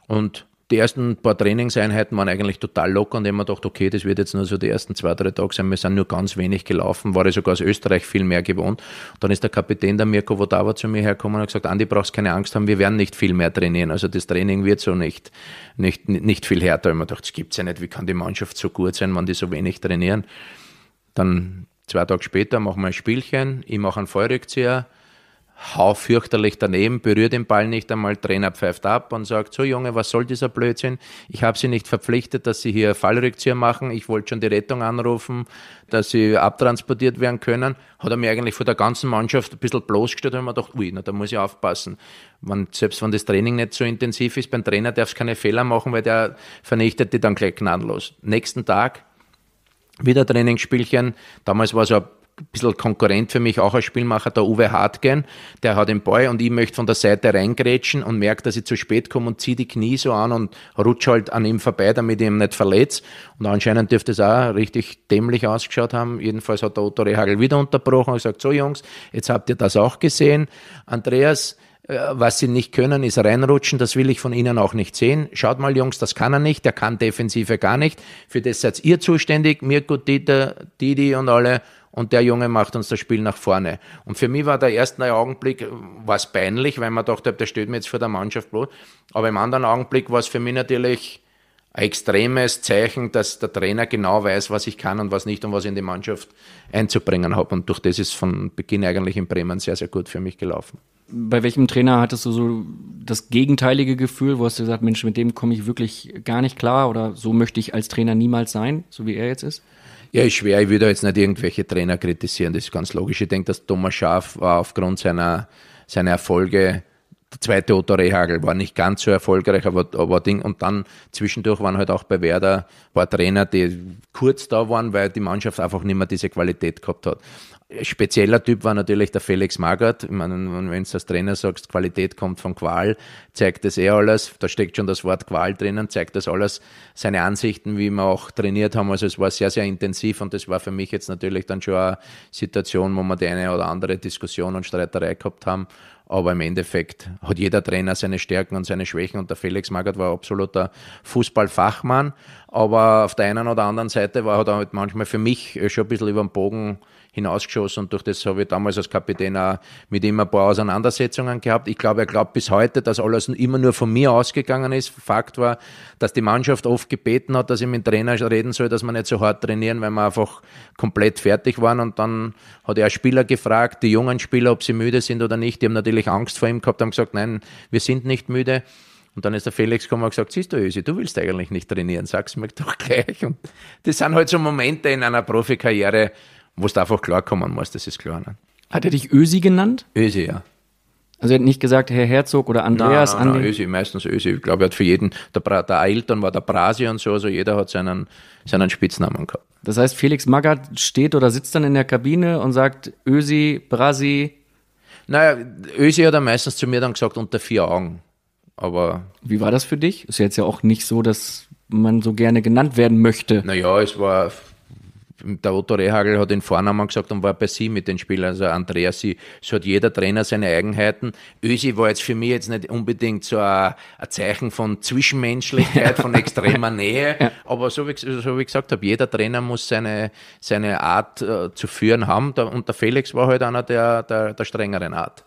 und die ersten paar Trainingseinheiten waren eigentlich total locker und ich habe mir gedacht, okay, das wird jetzt nur so die ersten zwei, drei Tage sein. Wir sind nur ganz wenig gelaufen, war ich sogar aus Österreich viel mehr gewohnt. Dann ist der Kapitän, der Mirko Vodava, zu mir hergekommen und hat gesagt, Andi, brauchst keine Angst haben, wir werden nicht viel mehr trainieren. Also das Training wird so nicht, nicht, nicht viel härter. Ich habe mir gedacht, das gibt's ja nicht. Wie kann die Mannschaft so gut sein, wenn die so wenig trainieren? Dann zwei Tage später machen wir ein Spielchen, ich mache einen Fallrückzieher, hau fürchterlich daneben, berührt den Ball nicht einmal, Trainer pfeift ab und sagt, so Junge, was soll dieser Blödsinn? Ich habe Sie nicht verpflichtet, dass Sie hier Fallrückzieher machen. Ich wollte schon die Rettung anrufen, dass Sie abtransportiert werden können. Hat er mir eigentlich vor der ganzen Mannschaft ein bisschen bloßgestellt und mir gedacht, ui, na, da muss ich aufpassen. Wenn, selbst wenn das Training nicht so intensiv ist, beim Trainer darf es keine Fehler machen, weil der vernichtet die dann gleich gnadenlos. Nächsten Tag wieder Trainingsspielchen. Damals war ein ein bisschen Konkurrent für mich, auch als Spielmacher, der Uwe Hartgen, der hat den Ball und ich möchte von der Seite reingrätschen und merke, dass ich zu spät komme und ziehe die Knie so an und rutsche halt an ihm vorbei, damit ich ihn nicht verletze. Und anscheinend dürfte es auch richtig dämlich ausgeschaut haben. Jedenfalls hat der Otto Rehagel wieder unterbrochen und gesagt, so Jungs, jetzt habt ihr das auch gesehen. Andreas, äh, was sie nicht können, ist reinrutschen. Das will ich von Ihnen auch nicht sehen. Schaut mal, Jungs, das kann er nicht. Der kann Defensive gar nicht. Für das seid ihr zuständig. Mirko, Dieter, Didi und alle und der Junge macht uns das Spiel nach vorne. Und für mich war der erste Augenblick äh, was peinlich, weil man dachte, der steht mir jetzt vor der Mannschaft bloß. Aber im anderen Augenblick war es für mich natürlich ein extremes Zeichen, dass der Trainer genau weiß, was ich kann und was nicht und was ich in die Mannschaft einzubringen habe. Und durch das ist von Beginn eigentlich in Bremen sehr, sehr gut für mich gelaufen. Bei welchem Trainer hattest du so das gegenteilige Gefühl, wo hast du gesagt, Mensch, mit dem komme ich wirklich gar nicht klar oder so möchte ich als Trainer niemals sein, so wie er jetzt ist? Ja, ist schwer. Ich würde jetzt nicht irgendwelche Trainer kritisieren. Das ist ganz logisch. Ich denke, dass Thomas Schaaf war aufgrund seiner, seiner Erfolge der zweite Otto Rehagel war nicht ganz so erfolgreich, aber, aber Ding. Und dann zwischendurch waren halt auch bei Werder ein paar Trainer, die kurz da waren, weil die Mannschaft einfach nicht mehr diese Qualität gehabt hat. Spezieller Typ war natürlich der Felix Magath. Ich meine, wenn du als Trainer sagst, Qualität kommt von Qual, zeigt das eh alles. Da steckt schon das Wort Qual drinnen, zeigt das alles seine Ansichten, wie wir auch trainiert haben. Also es war sehr, sehr intensiv und das war für mich jetzt natürlich dann schon eine Situation, wo wir die eine oder andere Diskussion und Streiterei gehabt haben. Aber im Endeffekt hat jeder Trainer seine Stärken und seine Schwächen und der Felix Magath war absoluter Fußballfachmann. Aber auf der einen oder anderen Seite war er halt manchmal für mich schon ein bisschen über den Bogen hinausgeschossen und durch das habe ich damals als Kapitän auch mit ihm ein paar Auseinandersetzungen gehabt. Ich glaube, er glaubt bis heute, dass alles immer nur von mir ausgegangen ist. Fakt war, dass die Mannschaft oft gebeten hat, dass ich mit dem Trainer reden soll, dass wir nicht so hart trainieren, weil wir einfach komplett fertig waren und dann hat er Spieler gefragt, die jungen Spieler, ob sie müde sind oder nicht. Die haben natürlich Angst vor ihm gehabt, haben gesagt, nein, wir sind nicht müde. Und dann ist der Felix gekommen und gesagt, siehst du, Ösi, du willst eigentlich nicht trainieren, sag's mir doch gleich. Und das sind halt so Momente in einer Profikarriere, wo du einfach klarkommen musst, das ist klar. Ne? Hat er dich Ösi genannt? Ösi, ja. Also er hat nicht gesagt Herr Herzog oder Andreas nein, nein, nein, Ösi, meistens Ösi. Ich glaube, er hat für jeden, der, der Ailton war der Brasi und so, also jeder hat seinen, seinen Spitznamen gehabt. Das heißt, Felix Magath steht oder sitzt dann in der Kabine und sagt Ösi, Brasi. Naja, Ösi hat er meistens zu mir dann gesagt, unter vier Augen. Aber. Wie war das für dich? Ist jetzt ja auch nicht so, dass man so gerne genannt werden möchte. Naja, es war der Otto Rehagel hat den Vornamen gesagt und war bei Sie mit den Spielern, also Andreas Sie. So hat jeder Trainer seine Eigenheiten. Ösi war jetzt für mich jetzt nicht unbedingt so ein, ein Zeichen von Zwischenmenschlichkeit, von extremer Nähe, ja. aber so wie, so wie ich gesagt habe, jeder Trainer muss seine, seine Art äh, zu führen haben und der Felix war halt einer der, der, der strengeren Art.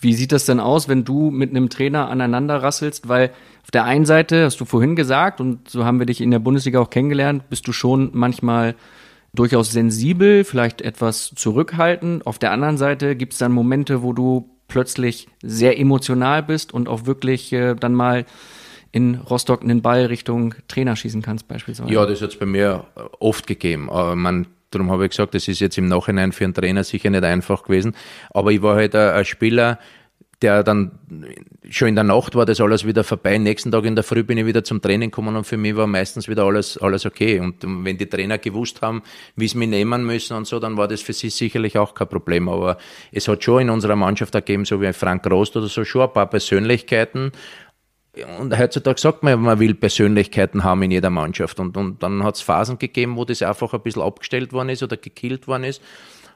Wie sieht das denn aus, wenn du mit einem Trainer aneinander rasselst? Weil auf der einen Seite, hast du vorhin gesagt, und so haben wir dich in der Bundesliga auch kennengelernt, bist du schon manchmal durchaus sensibel, vielleicht etwas zurückhaltend. Auf der anderen Seite gibt es dann Momente, wo du plötzlich sehr emotional bist und auch wirklich äh, dann mal in Rostock einen Ball Richtung Trainer schießen kannst beispielsweise. Ja, das hat es bei mir äh, oft gegeben. Aber man, darum habe ich gesagt, das ist jetzt im Nachhinein für einen Trainer sicher nicht einfach gewesen. Aber ich war halt ein Spieler, der dann schon in der Nacht war das alles wieder vorbei. Nächsten Tag in der Früh bin ich wieder zum Training gekommen und für mich war meistens wieder alles, alles okay. Und wenn die Trainer gewusst haben, wie sie mich nehmen müssen und so, dann war das für sie sicherlich auch kein Problem. Aber es hat schon in unserer Mannschaft gegeben, so wie Frank Rost oder so, schon ein paar Persönlichkeiten. Und heutzutage sagt man, man will Persönlichkeiten haben in jeder Mannschaft. Und, und dann hat es Phasen gegeben, wo das einfach ein bisschen abgestellt worden ist oder gekillt worden ist.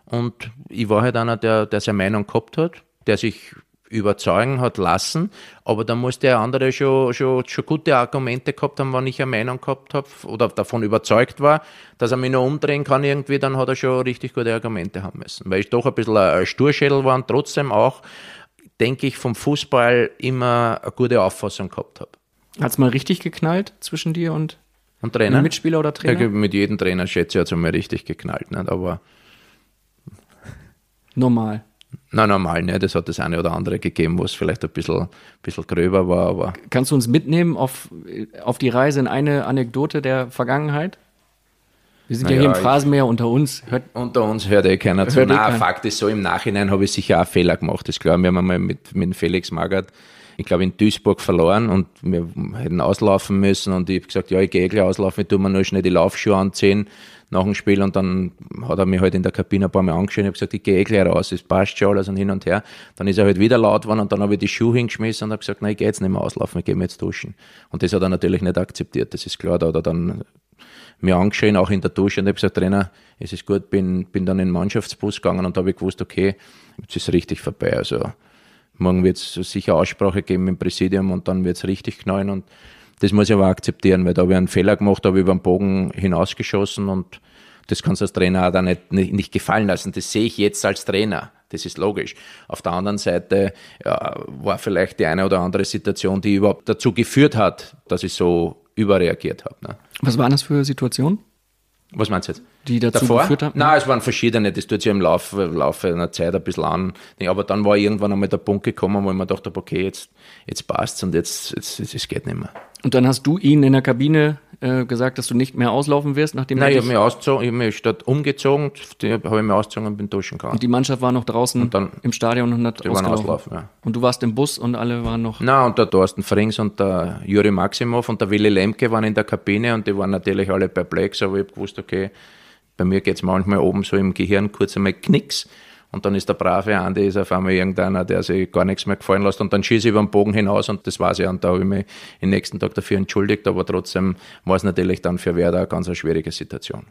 Und ich war halt einer, der, der seine Meinung gehabt hat, der sich überzeugen hat lassen, aber da muss der andere schon, schon, schon gute Argumente gehabt haben, wenn ich eine Meinung gehabt habe oder davon überzeugt war, dass er mich noch umdrehen kann irgendwie, dann hat er schon richtig gute Argumente haben müssen. Weil ich doch ein bisschen ein Sturschädel war und trotzdem auch, denke ich, vom Fußball immer eine gute Auffassung gehabt habe. Hat es mal richtig geknallt zwischen dir und, und Trainer? Mitspieler oder Trainer? Ja, mit jedem Trainer schätze ich, hat es mal richtig geknallt, nicht? aber normal. Na, normal, ne? Das hat das eine oder andere gegeben, wo es vielleicht ein bisschen, bisschen gröber war, aber. Kannst du uns mitnehmen auf, auf die Reise in eine Anekdote der Vergangenheit? Wir sind ja, ja hier im Phrasenmeer unter uns. Hört, unter uns hört eh keiner zu. Eh Nein, kein. Fakt ist so, im Nachhinein habe ich sicher auch Fehler gemacht. Das klar. Wir haben einmal mit, mit Felix Magath, ich glaube, in Duisburg verloren und wir hätten auslaufen müssen und ich habe gesagt, ja, ich gehe eh gleich auslaufen, ich tue mir nur schnell die Laufschuhe anziehen nach dem Spiel und dann hat er mich halt in der Kabine ein paar Mal angeschaut und ich gesagt, ich gehe eh gleich raus, es passt schon alles und hin und her. Dann ist er halt wieder laut geworden und dann habe ich die Schuhe hingeschmissen und habe gesagt, nein, ich gehe jetzt nicht mehr auslaufen, ich gehe jetzt duschen. Und das hat er natürlich nicht akzeptiert, das ist klar, da hat er dann mir angeschrien, auch in der Dusche und ich habe gesagt, Trainer, es ist gut, bin, bin dann in den Mannschaftsbus gegangen und habe gewusst, okay, jetzt ist richtig vorbei, also morgen wird es sicher Aussprache geben im Präsidium und dann wird es richtig knallen und das muss ich aber akzeptieren, weil da habe ich einen Fehler gemacht, da habe ich über den Bogen hinausgeschossen und das kannst du als Trainer auch da nicht, nicht, nicht gefallen lassen. Das sehe ich jetzt als Trainer. Das ist logisch. Auf der anderen Seite ja, war vielleicht die eine oder andere Situation, die überhaupt dazu geführt hat, dass ich so überreagiert habe. Ne? Was waren das für Situationen? Was meinst du jetzt? Die dazu Davor? geführt haben? Nein, es waren verschiedene. Das tut sich im Laufe, Laufe einer Zeit ein bisschen an. Aber dann war irgendwann einmal der Punkt gekommen, wo ich mir dachte, okay, jetzt, jetzt passt's und jetzt, jetzt, jetzt, jetzt geht nicht mehr. Und dann hast du ihn in der Kabine äh, gesagt, dass du nicht mehr auslaufen wirst, nachdem Nein, ich habe mich ausgezogen, ich habe mich statt umgezogen, habe ich mich ausgezogen und bin duschen gegangen. und die Mannschaft war noch draußen Und dann- im Stadion und hat Die waren auslaufen, ja. Und du warst im Bus und alle waren noch. Na und der Thorsten Frings und der Juri Maximov und der Willi Lemke waren in der Kabine und die waren natürlich alle perplex, aber ich habe gewusst, okay, bei mir geht's manchmal oben so im Gehirn kurz einmal Knicks und dann ist der brave Andi ist auf einmal irgendeiner, der sich gar nichts mehr gefallen lässt und dann schieße ich über den Bogen hinaus und das war's ja und da habe ich mich den nächsten Tag dafür entschuldigt, aber trotzdem war es natürlich dann für Werder eine ganz eine schwierige Situation.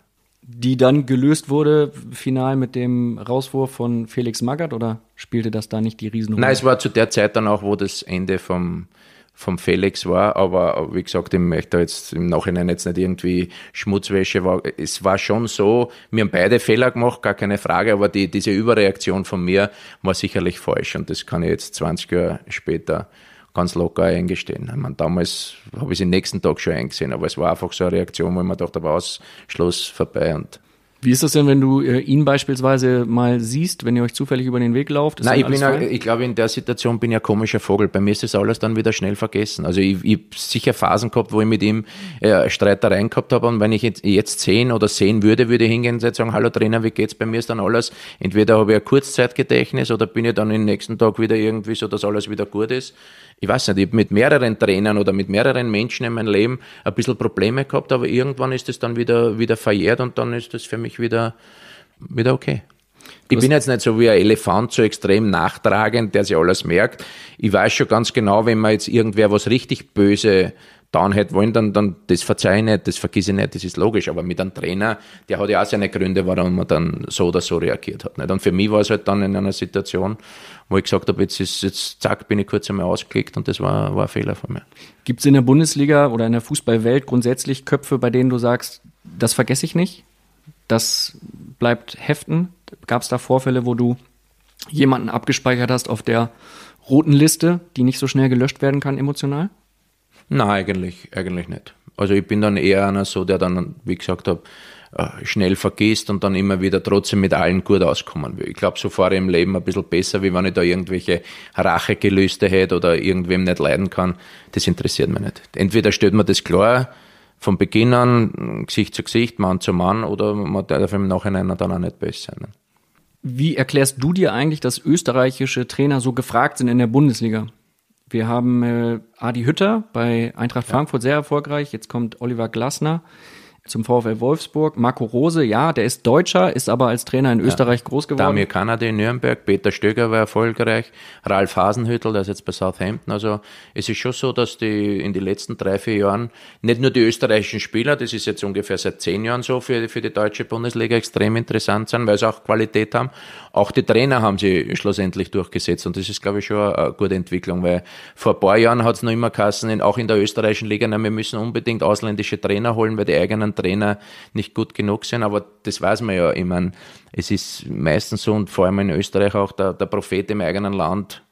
die dann gelöst wurde, final mit dem Rauswurf von Felix Magath oder spielte das da nicht die Riesenrolle? Nein, es war zu der Zeit dann auch, wo das Ende vom, vom Felix war, aber wie gesagt, ich möchte jetzt im Nachhinein jetzt nicht irgendwie Schmutzwäsche, war, es war schon so, wir haben beide Fehler gemacht, gar keine Frage, aber die, diese Überreaktion von mir war sicherlich falsch und das kann ich jetzt 20 Jahre später ganz locker eingestehen. Ich meine, damals habe ich es den nächsten Tag schon eingesehen, aber es war einfach so eine Reaktion, wo ich mir dachte, aber aus, Schluss, vorbei und Wie ist das denn, wenn du äh, ihn beispielsweise mal siehst, wenn ihr euch zufällig über den Weg lauft? Nein, ich bin ja, ich glaube, in der Situation bin ich ein komischer Vogel. Bei mir ist das alles dann wieder schnell vergessen. Also ich, ich habe sicher Phasen gehabt, wo ich mit ihm äh, Streitereien gehabt habe und wenn ich jetzt, jetzt sehen oder sehen würde, würde ich hingehen und sagen, hallo Trainer, wie geht's? Bei mir ist dann alles, entweder habe ich ein Kurzzeitgedächtnis oder bin ich dann den nächsten Tag wieder irgendwie so, dass alles wieder gut ist. Ich weiß nicht, ich habe mit mehreren Trainern oder mit mehreren Menschen in meinem Leben ein bisschen Probleme gehabt, aber irgendwann ist es dann wieder, wieder verjährt und dann ist das für mich wieder, wieder okay. Ich bin jetzt nicht so wie ein Elefant, so extrem nachtragend, der sich alles merkt. Ich weiß schon ganz genau, wenn man jetzt irgendwer was richtig böse dann hätte wollen, dann, dann das verzeih ich nicht, das vergiss ich nicht, das ist logisch. Aber mit einem Trainer, der hat ja auch seine Gründe, warum man dann so oder so reagiert hat. Nicht? Und für mich war es halt dann in einer Situation, wo ich gesagt habe, jetzt ist, jetzt zack, bin ich kurz einmal ausgeklickt und das war, war ein Fehler von mir. Gibt es in der Bundesliga oder in der Fußballwelt grundsätzlich Köpfe, bei denen du sagst, das vergesse ich nicht, das bleibt heften? Gab es da Vorfälle, wo du jemanden abgespeichert hast auf der roten Liste, die nicht so schnell gelöscht werden kann emotional? Nein, eigentlich, eigentlich nicht. Also ich bin dann eher einer so, der dann, wie gesagt habe, äh, schnell vergisst und dann immer wieder trotzdem mit allen gut auskommen will. Ich glaube, so fahre ich im Leben ein bisschen besser, wie wenn ich da irgendwelche Rachegelüste hätte oder irgendwem nicht leiden kann. Das interessiert mich nicht. Entweder stellt man das klar von Beginn an, Gesicht zu Gesicht, Mann zu Mann, oder man darf im Nachhinein dann auch nicht besser sein. Wie erklärst du dir eigentlich, dass österreichische Trainer so gefragt sind in der Bundesliga? Wir haben äh, Adi Hütter bei Eintracht Frankfurt sehr erfolgreich. Jetzt kommt Oliver Glasner zum VfL Wolfsburg. Marco Rose, ja, der ist Deutscher, ist aber als Trainer in Österreich groß geworden. Damir Kanade in Nürnberg, Peter Stöger war erfolgreich, Ralf Hasenhüttl, der ist jetzt bei Southampton. Also es ist schon so, dass die in den letzten drei, vier Jahren nicht nur die österreichischen Spieler, das ist jetzt ungefähr seit zehn Jahren so für, für die deutsche Bundesliga extrem interessant sind, weil sie auch Qualität haben. Auch die Trainer haben sie schlussendlich durchgesetzt und das ist, glaube ich, schon eine, gute Entwicklung, weil vor ein paar Jahren hat es noch immer geheißen, auch in der österreichischen Liga, na, wir müssen unbedingt ausländische Trainer holen, weil die eigenen Trainer nicht gut genug sind, aber das weiß man ja, ich meine, es ist meistens so und vor allem in Österreich auch der, der Prophet im eigenen Land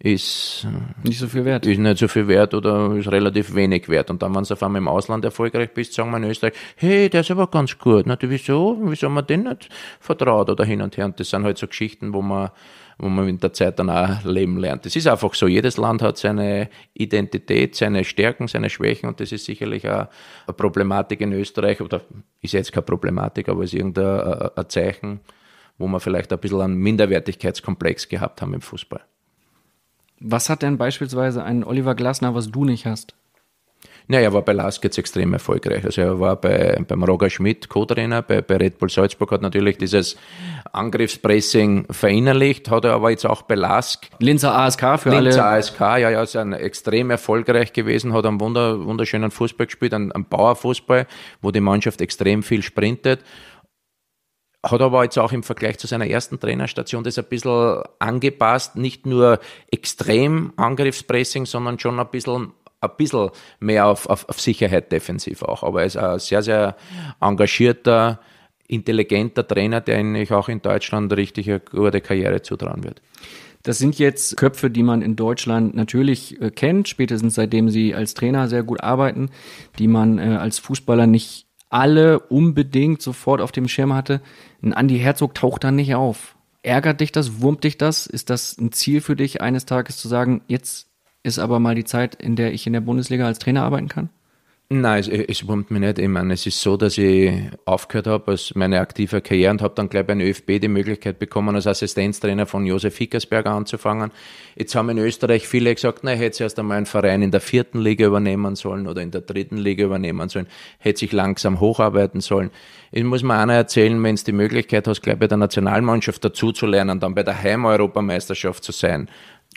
ist, Nicht so viel wert. ist nicht so viel wert oder ist relativ wenig wert. Und dann, wenn du auf einmal im Ausland erfolgreich bist, sagen wir in Österreich, hey, der ist aber ganz gut. Na, wieso? Wieso haben wir den nicht vertraut oder hin und her? Und das sind halt so Geschichten, wo man, wo man in der Zeit dann auch leben lernt. Das ist einfach so. Jedes Land hat seine Identität, seine Stärken, seine Schwächen und das ist sicherlich auch eine Problematik in Österreich oder ist jetzt keine Problematik, aber ist irgendein ein- ein Zeichen, wo wir vielleicht ein bisschen einen Minderwertigkeitskomplex gehabt haben im Fußball. Was hat denn beispielsweise ein Oliver Glasner, was du nicht hast? Ja, er war bei Lask jetzt extrem erfolgreich. Also er war bei, beim Roger Schmidt Co-Trainer, bei, bei Red Bull Salzburg hat natürlich dieses Angriffspressing verinnerlicht, hat er aber jetzt auch bei Lask. Linzer ASK für Linzer alle. ASK, ja, ja, ist ein extrem erfolgreich gewesen, hat einen wunder, wunderschönen Fußball gespielt, einen, einen Bauerfußball, wo die Mannschaft extrem viel sprintet. Hat aber jetzt auch im Vergleich zu seiner ersten Trainerstation das ein bisschen angepasst, nicht nur extrem Angriffspressing, sondern schon ein bisschen ein bisschen mehr auf, auf, auf Sicherheit defensiv auch. Aber er ist ein sehr, sehr engagierter, intelligenter Trainer, der eigentlich auch in Deutschland richtig eine gute Karriere zutrauen wird. Das sind jetzt Köpfe, die man in Deutschland natürlich äh, kennt, spätestens seitdem sie als Trainer sehr gut arbeiten, die man äh, als Fußballer nicht alle unbedingt sofort auf dem Schirm hatte. Ein Andi Herzog taucht da nicht auf. Ärgert dich das? Wurmt dich das? Ist das ein Ziel für dich, eines Tages zu sagen, jetzt ist aber mal die Zeit, in der ich in der Bundesliga als Trainer arbeiten kann? Nein, es, wurmt mich nicht. Ich meine, es ist so, dass ich aufgehört habe als meine aktive Karriere und habe dann gleich beim ÖFB die Möglichkeit bekommen, als Assistenztrainer von Josef Hickersberger anzufangen. Jetzt haben in Österreich viele gesagt, ich hätte erst einmal einen Verein in der vierten Liga übernehmen sollen oder in der dritten Liga übernehmen sollen, hätte sich langsam hocharbeiten sollen. Ich muss mir einer erzählen, wenn es die Möglichkeit hast, gleich bei der Nationalmannschaft dazuzulernen, dann bei der Heimeuropameisterschaft zu sein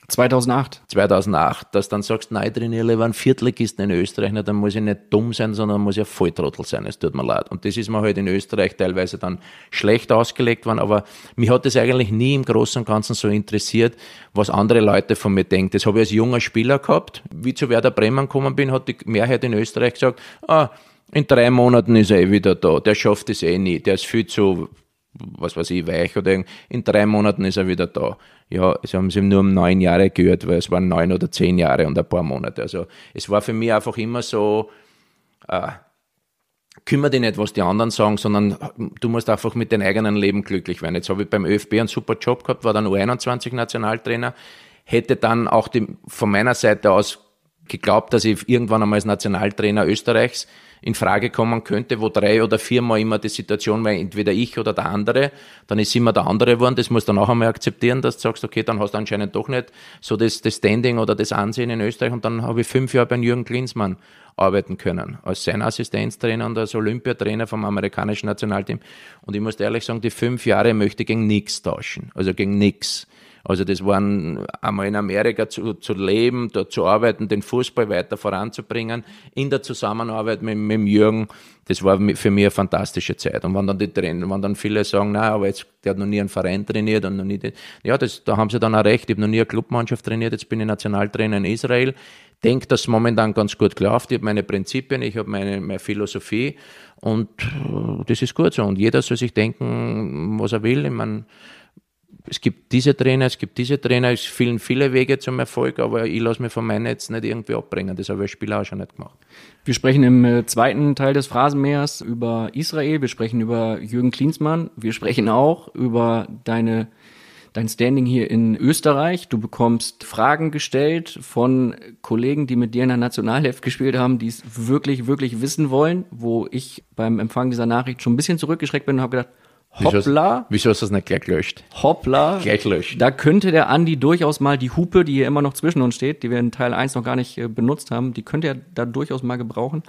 2008. 2008, dass dann sagst, nein, trainiere lieber einen Viertligisten in Österreich, dann muss ich nicht dumm sein, sondern muss ich ein Volltrottel sein, es tut mir leid. Und das ist mir halt in Österreich teilweise dann schlecht ausgelegt worden, aber mich hat das eigentlich nie im Großen und Ganzen so interessiert, was andere Leute von mir denken. Das habe ich als junger Spieler gehabt. Wie zu Werder Bremen gekommen bin, hat die Mehrheit in Österreich gesagt, ah, in drei Monaten ist er eh wieder da, der schafft es eh nie, der ist viel zu was weiß ich, weich oder in drei Monaten ist er wieder da. Ja, sie haben sich nur um neun Jahre gehört, weil es waren neun oder zehn Jahre und ein paar Monate. Also es war für mich einfach immer so, äh, kümmere dich nicht, was die anderen sagen, sondern du musst einfach mit deinem eigenen Leben glücklich werden. Jetzt habe ich beim ÖFB einen super Job gehabt, war dann U21-Nationaltrainer, hätte dann auch die, von meiner Seite aus geglaubt, dass ich irgendwann einmal als Nationaltrainer Österreichs in Frage kommen könnte, wo drei oder viermal immer die Situation war, entweder ich oder der andere, dann ist immer der andere geworden. Das musst du dann auch einmal akzeptieren, dass du sagst, okay, dann hast du anscheinend doch nicht so das, das Standing oder das Ansehen in Österreich. Und dann habe ich fünf Jahre bei Jürgen Klinsmann arbeiten können, als sein Assistenztrainer und als Olympiatrainer vom amerikanischen Nationalteam. Und ich muss ehrlich sagen, die fünf Jahre möchte ich gegen nichts tauschen, also gegen nichts. Also das waren einmal in Amerika zu, zu leben, dort zu arbeiten, den Fußball weiter voranzubringen, in der Zusammenarbeit mit, mit Jürgen, das war für mich eine fantastische Zeit. Und wenn dann die Trainer, wenn dann viele sagen, na, aber jetzt, der hat noch nie einen Verein trainiert und noch nie, den, ja, das, da haben sie dann auch recht. Ich habe noch nie eine Clubmannschaft trainiert, jetzt bin ich Nationaltrainer in Israel. Denke, dass es momentan ganz gut läuft. Ich habe meine Prinzipien, ich habe meine, meine Philosophie und äh, das ist gut so. Und jeder soll sich denken, was er will. Ich meine, es gibt diese Trainer, es gibt diese Trainer, es fehlen viele Wege zum Erfolg, aber ich lasse mich von meinem Netz nicht irgendwie abbringen. Das habe ich als Spieler auch schon nicht gemacht. Wir sprechen im äh, zweiten Teil des Phrasenmeers über Israel, wir sprechen über Jürgen Klinsmann, wir sprechen auch über deine dein Standing hier in Österreich. Du bekommst Fragen gestellt von Kollegen, die mit dir in der Nationalheft gespielt haben, die es wirklich, wirklich wissen wollen, wo ich beim Empfang dieser Nachricht schon ein bisschen zurückgeschreckt bin und habe gedacht, Hoppla. Wieso hast du das nicht gleich gelöscht? Hoppla. Gleich löschen. Da könnte der Andi durchaus mal die Hupe, die hier immer noch zwischen uns steht, die wir in Teil 1 noch gar nicht äh, benutzt haben, die könnte er da durchaus mal gebrauchen.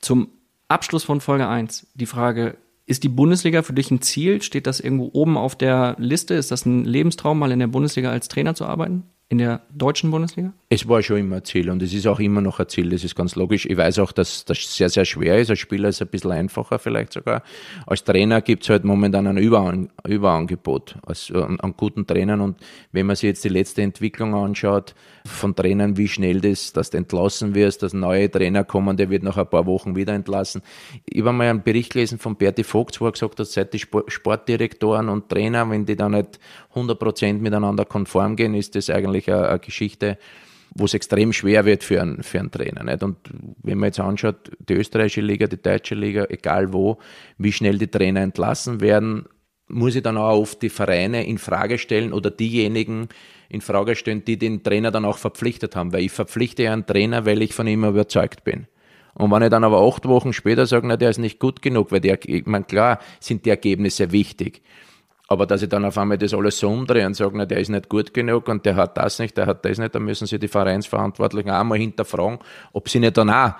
Zum Abschluss von Folge 1 die Frage, ist die Bundesliga für dich ein Ziel? Steht das irgendwo oben auf der Liste? Ist das ein Lebenstraum, mal in der Bundesliga als Trainer zu arbeiten? In der deutschen Bundesliga? Es war schon immer ein Ziel und es ist auch immer noch ein Ziel, das ist ganz logisch. Ich weiß auch, dass das sehr, sehr schwer ist. Als Spieler ist es ein bisschen einfacher vielleicht sogar. Als Trainer gibt es halt momentan ein Überan Überangebot an, an, guten Trainern und wenn man sich jetzt die letzte Entwicklung anschaut von Trainern, wie schnell das, dass du entlassen wirst, dass neue Trainer kommen, der wird nach ein paar Wochen wieder entlassen. Ich habe mal einen Bericht gelesen von Berti Vogt, wo er gesagt hat, seit die Sportdirektoren und Trainer, wenn die da nicht 100% miteinander konform gehen, ist das eigentlich eine, eine Geschichte, wo es extrem schwer wird für einen, für einen Trainer. Nicht? Und wenn man jetzt anschaut, die österreichische Liga, die deutsche Liga, egal wo, wie schnell die Trainer entlassen werden, muss ich dann auch oft die Vereine in Frage stellen oder diejenigen in Frage stellen, die den Trainer dann auch verpflichtet haben. Weil ich verpflichte ja einen Trainer, weil ich von ihm überzeugt bin. Und wenn ich dann aber acht Wochen später sage, na, der ist nicht gut genug, weil der, ich meine, klar sind die Ergebnisse wichtig. Aber dass ich dann auf einmal das alles so umdrehe und sage, na, der ist nicht gut genug und der hat das nicht, der hat das nicht, dann müssen sie die Vereinsverantwortlichen auch mal hinterfragen, ob sie nicht dann auch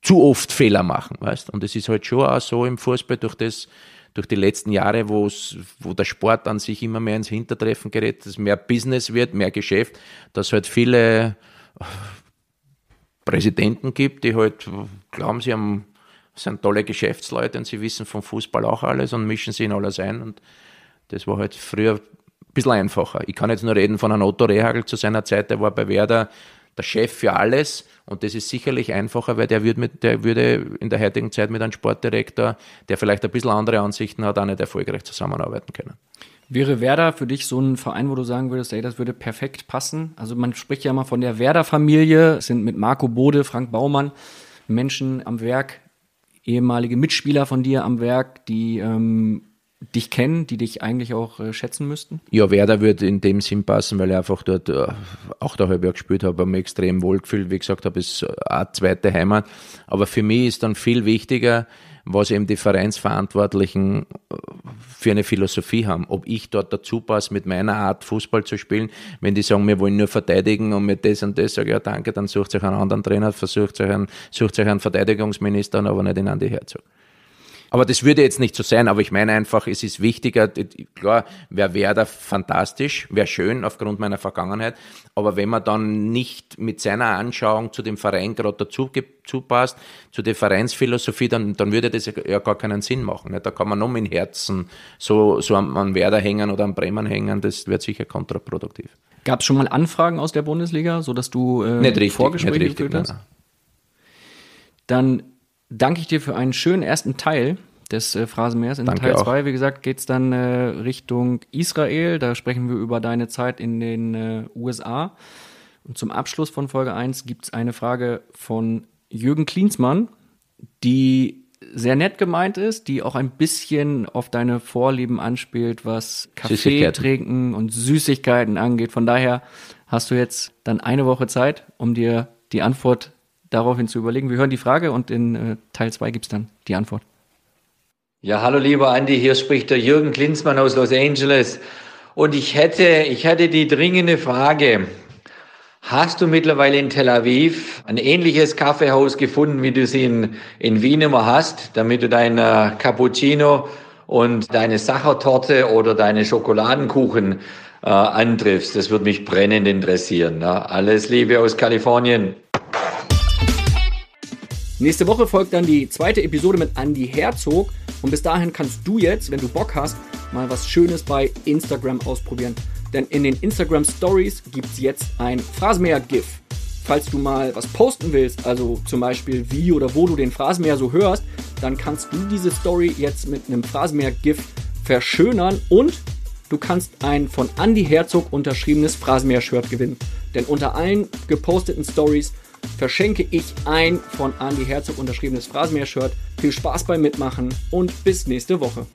zu oft Fehler machen, weißt? Und es ist halt schon auch so im Fußball durch das, durch die letzten Jahre, wo der Sport an sich immer mehr ins Hintertreffen gerät, dass mehr Business wird, mehr Geschäft, dass halt viele Präsidenten gibt, die halt glauben, sie haben, sind tolle Geschäftsleute und sie wissen vom Fußball auch alles und mischen sich in alles ein und das war halt früher ein bisschen einfacher. Ich kann jetzt nur reden von einem Otto Rehagel zu seiner Zeit, der war bei Werder der Chef für alles und das ist sicherlich einfacher, weil der würde, mit, der würde in der heutigen Zeit mit einem Sportdirektor, der vielleicht ein bisschen andere Ansichten hat, auch nicht erfolgreich zusammenarbeiten können. Wäre Werder für dich so ein Verein, wo du sagen würdest, ey, das würde perfekt passen? Also man spricht ja mal von der Werder-Familie, sind mit Marco Bode, Frank Baumann Menschen am Werk, ehemalige Mitspieler von dir am Werk, die ähm, dich kennen, die dich eigentlich auch äh, schätzen müssten? Ja, Werder würde in dem Sinn passen, weil ich einfach dort äh, achteinhalb Jahre gespielt habe, habe mich extrem wohlgefühlt. Wie gesagt, habe es eine zweite Heimat. Aber für mich ist dann viel wichtiger, was eben die Vereinsverantwortlichen äh, für eine Philosophie haben. Ob ich dort dazu passe, mit meiner Art Fußball zu spielen. Wenn die sagen, wir wollen nur verteidigen und mit das und das, sage ich, ja danke, dann sucht sich einen anderen Trainer, versucht sich einen, sucht sich einen Verteidigungsminister, aber nicht den Andi Herzog. Aber das würde jetzt nicht so sein, aber ich meine einfach, es ist wichtiger, klar, wer wäre da fantastisch, wäre schön aufgrund meiner Vergangenheit, aber wenn man dann nicht mit seiner Anschauung zu dem Verein gerade dazu passt, zu der Vereinsphilosophie, dann, dann würde das ja gar keinen Sinn machen. Da kann man nur mit Herzen so, so an Werder hängen oder an Bremen hängen, das wird sicher kontraproduktiv. Gab es schon mal Anfragen aus der Bundesliga, sodass du äh, nicht richtig, Vorgespräche nicht richtig, geführt hast? Dann danke ich dir für einen schönen ersten Teil des äh, Phrasenmeers. In danke Teil 2, wie gesagt, geht es dann äh, Richtung Israel. Da sprechen wir über deine Zeit in den äh, USA. Und zum Abschluss von Folge 1 gibt es eine Frage von Jürgen Klinsmann, die sehr nett gemeint ist, die auch ein bisschen auf deine Vorlieben anspielt, was Kaffee trinken und Süßigkeiten angeht. Von daher hast du jetzt dann eine Woche Zeit, um dir die Antwort daraufhin zu überlegen. Wir hören die Frage und in äh, Teil 2 gibt es dann die Antwort. Ja, hallo lieber Andi, hier spricht der Jürgen Klinsmann aus Los Angeles. Und ich hätte, ich hätte die dringende Frage. Hast du mittlerweile in Tel Aviv ein ähnliches Kaffeehaus gefunden, wie du sie in, in Wien immer hast, damit du dein äh, Cappuccino und deine Sachertorte oder deine Schokoladenkuchen äh, antriffst? Das würde mich brennend interessieren. Ja. Alles Liebe aus Kalifornien. Nächste Woche folgt dann die zweite Episode mit Andy Herzog. Und bis dahin kannst du jetzt, wenn du Bock hast, mal was Schönes bei Instagram ausprobieren. Denn in den Instagram Stories gibt es jetzt ein Phrasenmäher-GIF. Falls du mal was posten willst, also zum Beispiel wie oder wo du den Phrasenmäher so hörst, dann kannst du diese Story jetzt mit einem Phrasenmäher-GIF verschönern und du kannst ein von Andy Herzog unterschriebenes Phrasenmäher-Shirt gewinnen. Denn unter allen geposteten Stories verschenke ich ein von Andy Herzog unterschriebenes Phrasenmäher-Shirt. Viel Spaß beim Mitmachen und bis nächste Woche.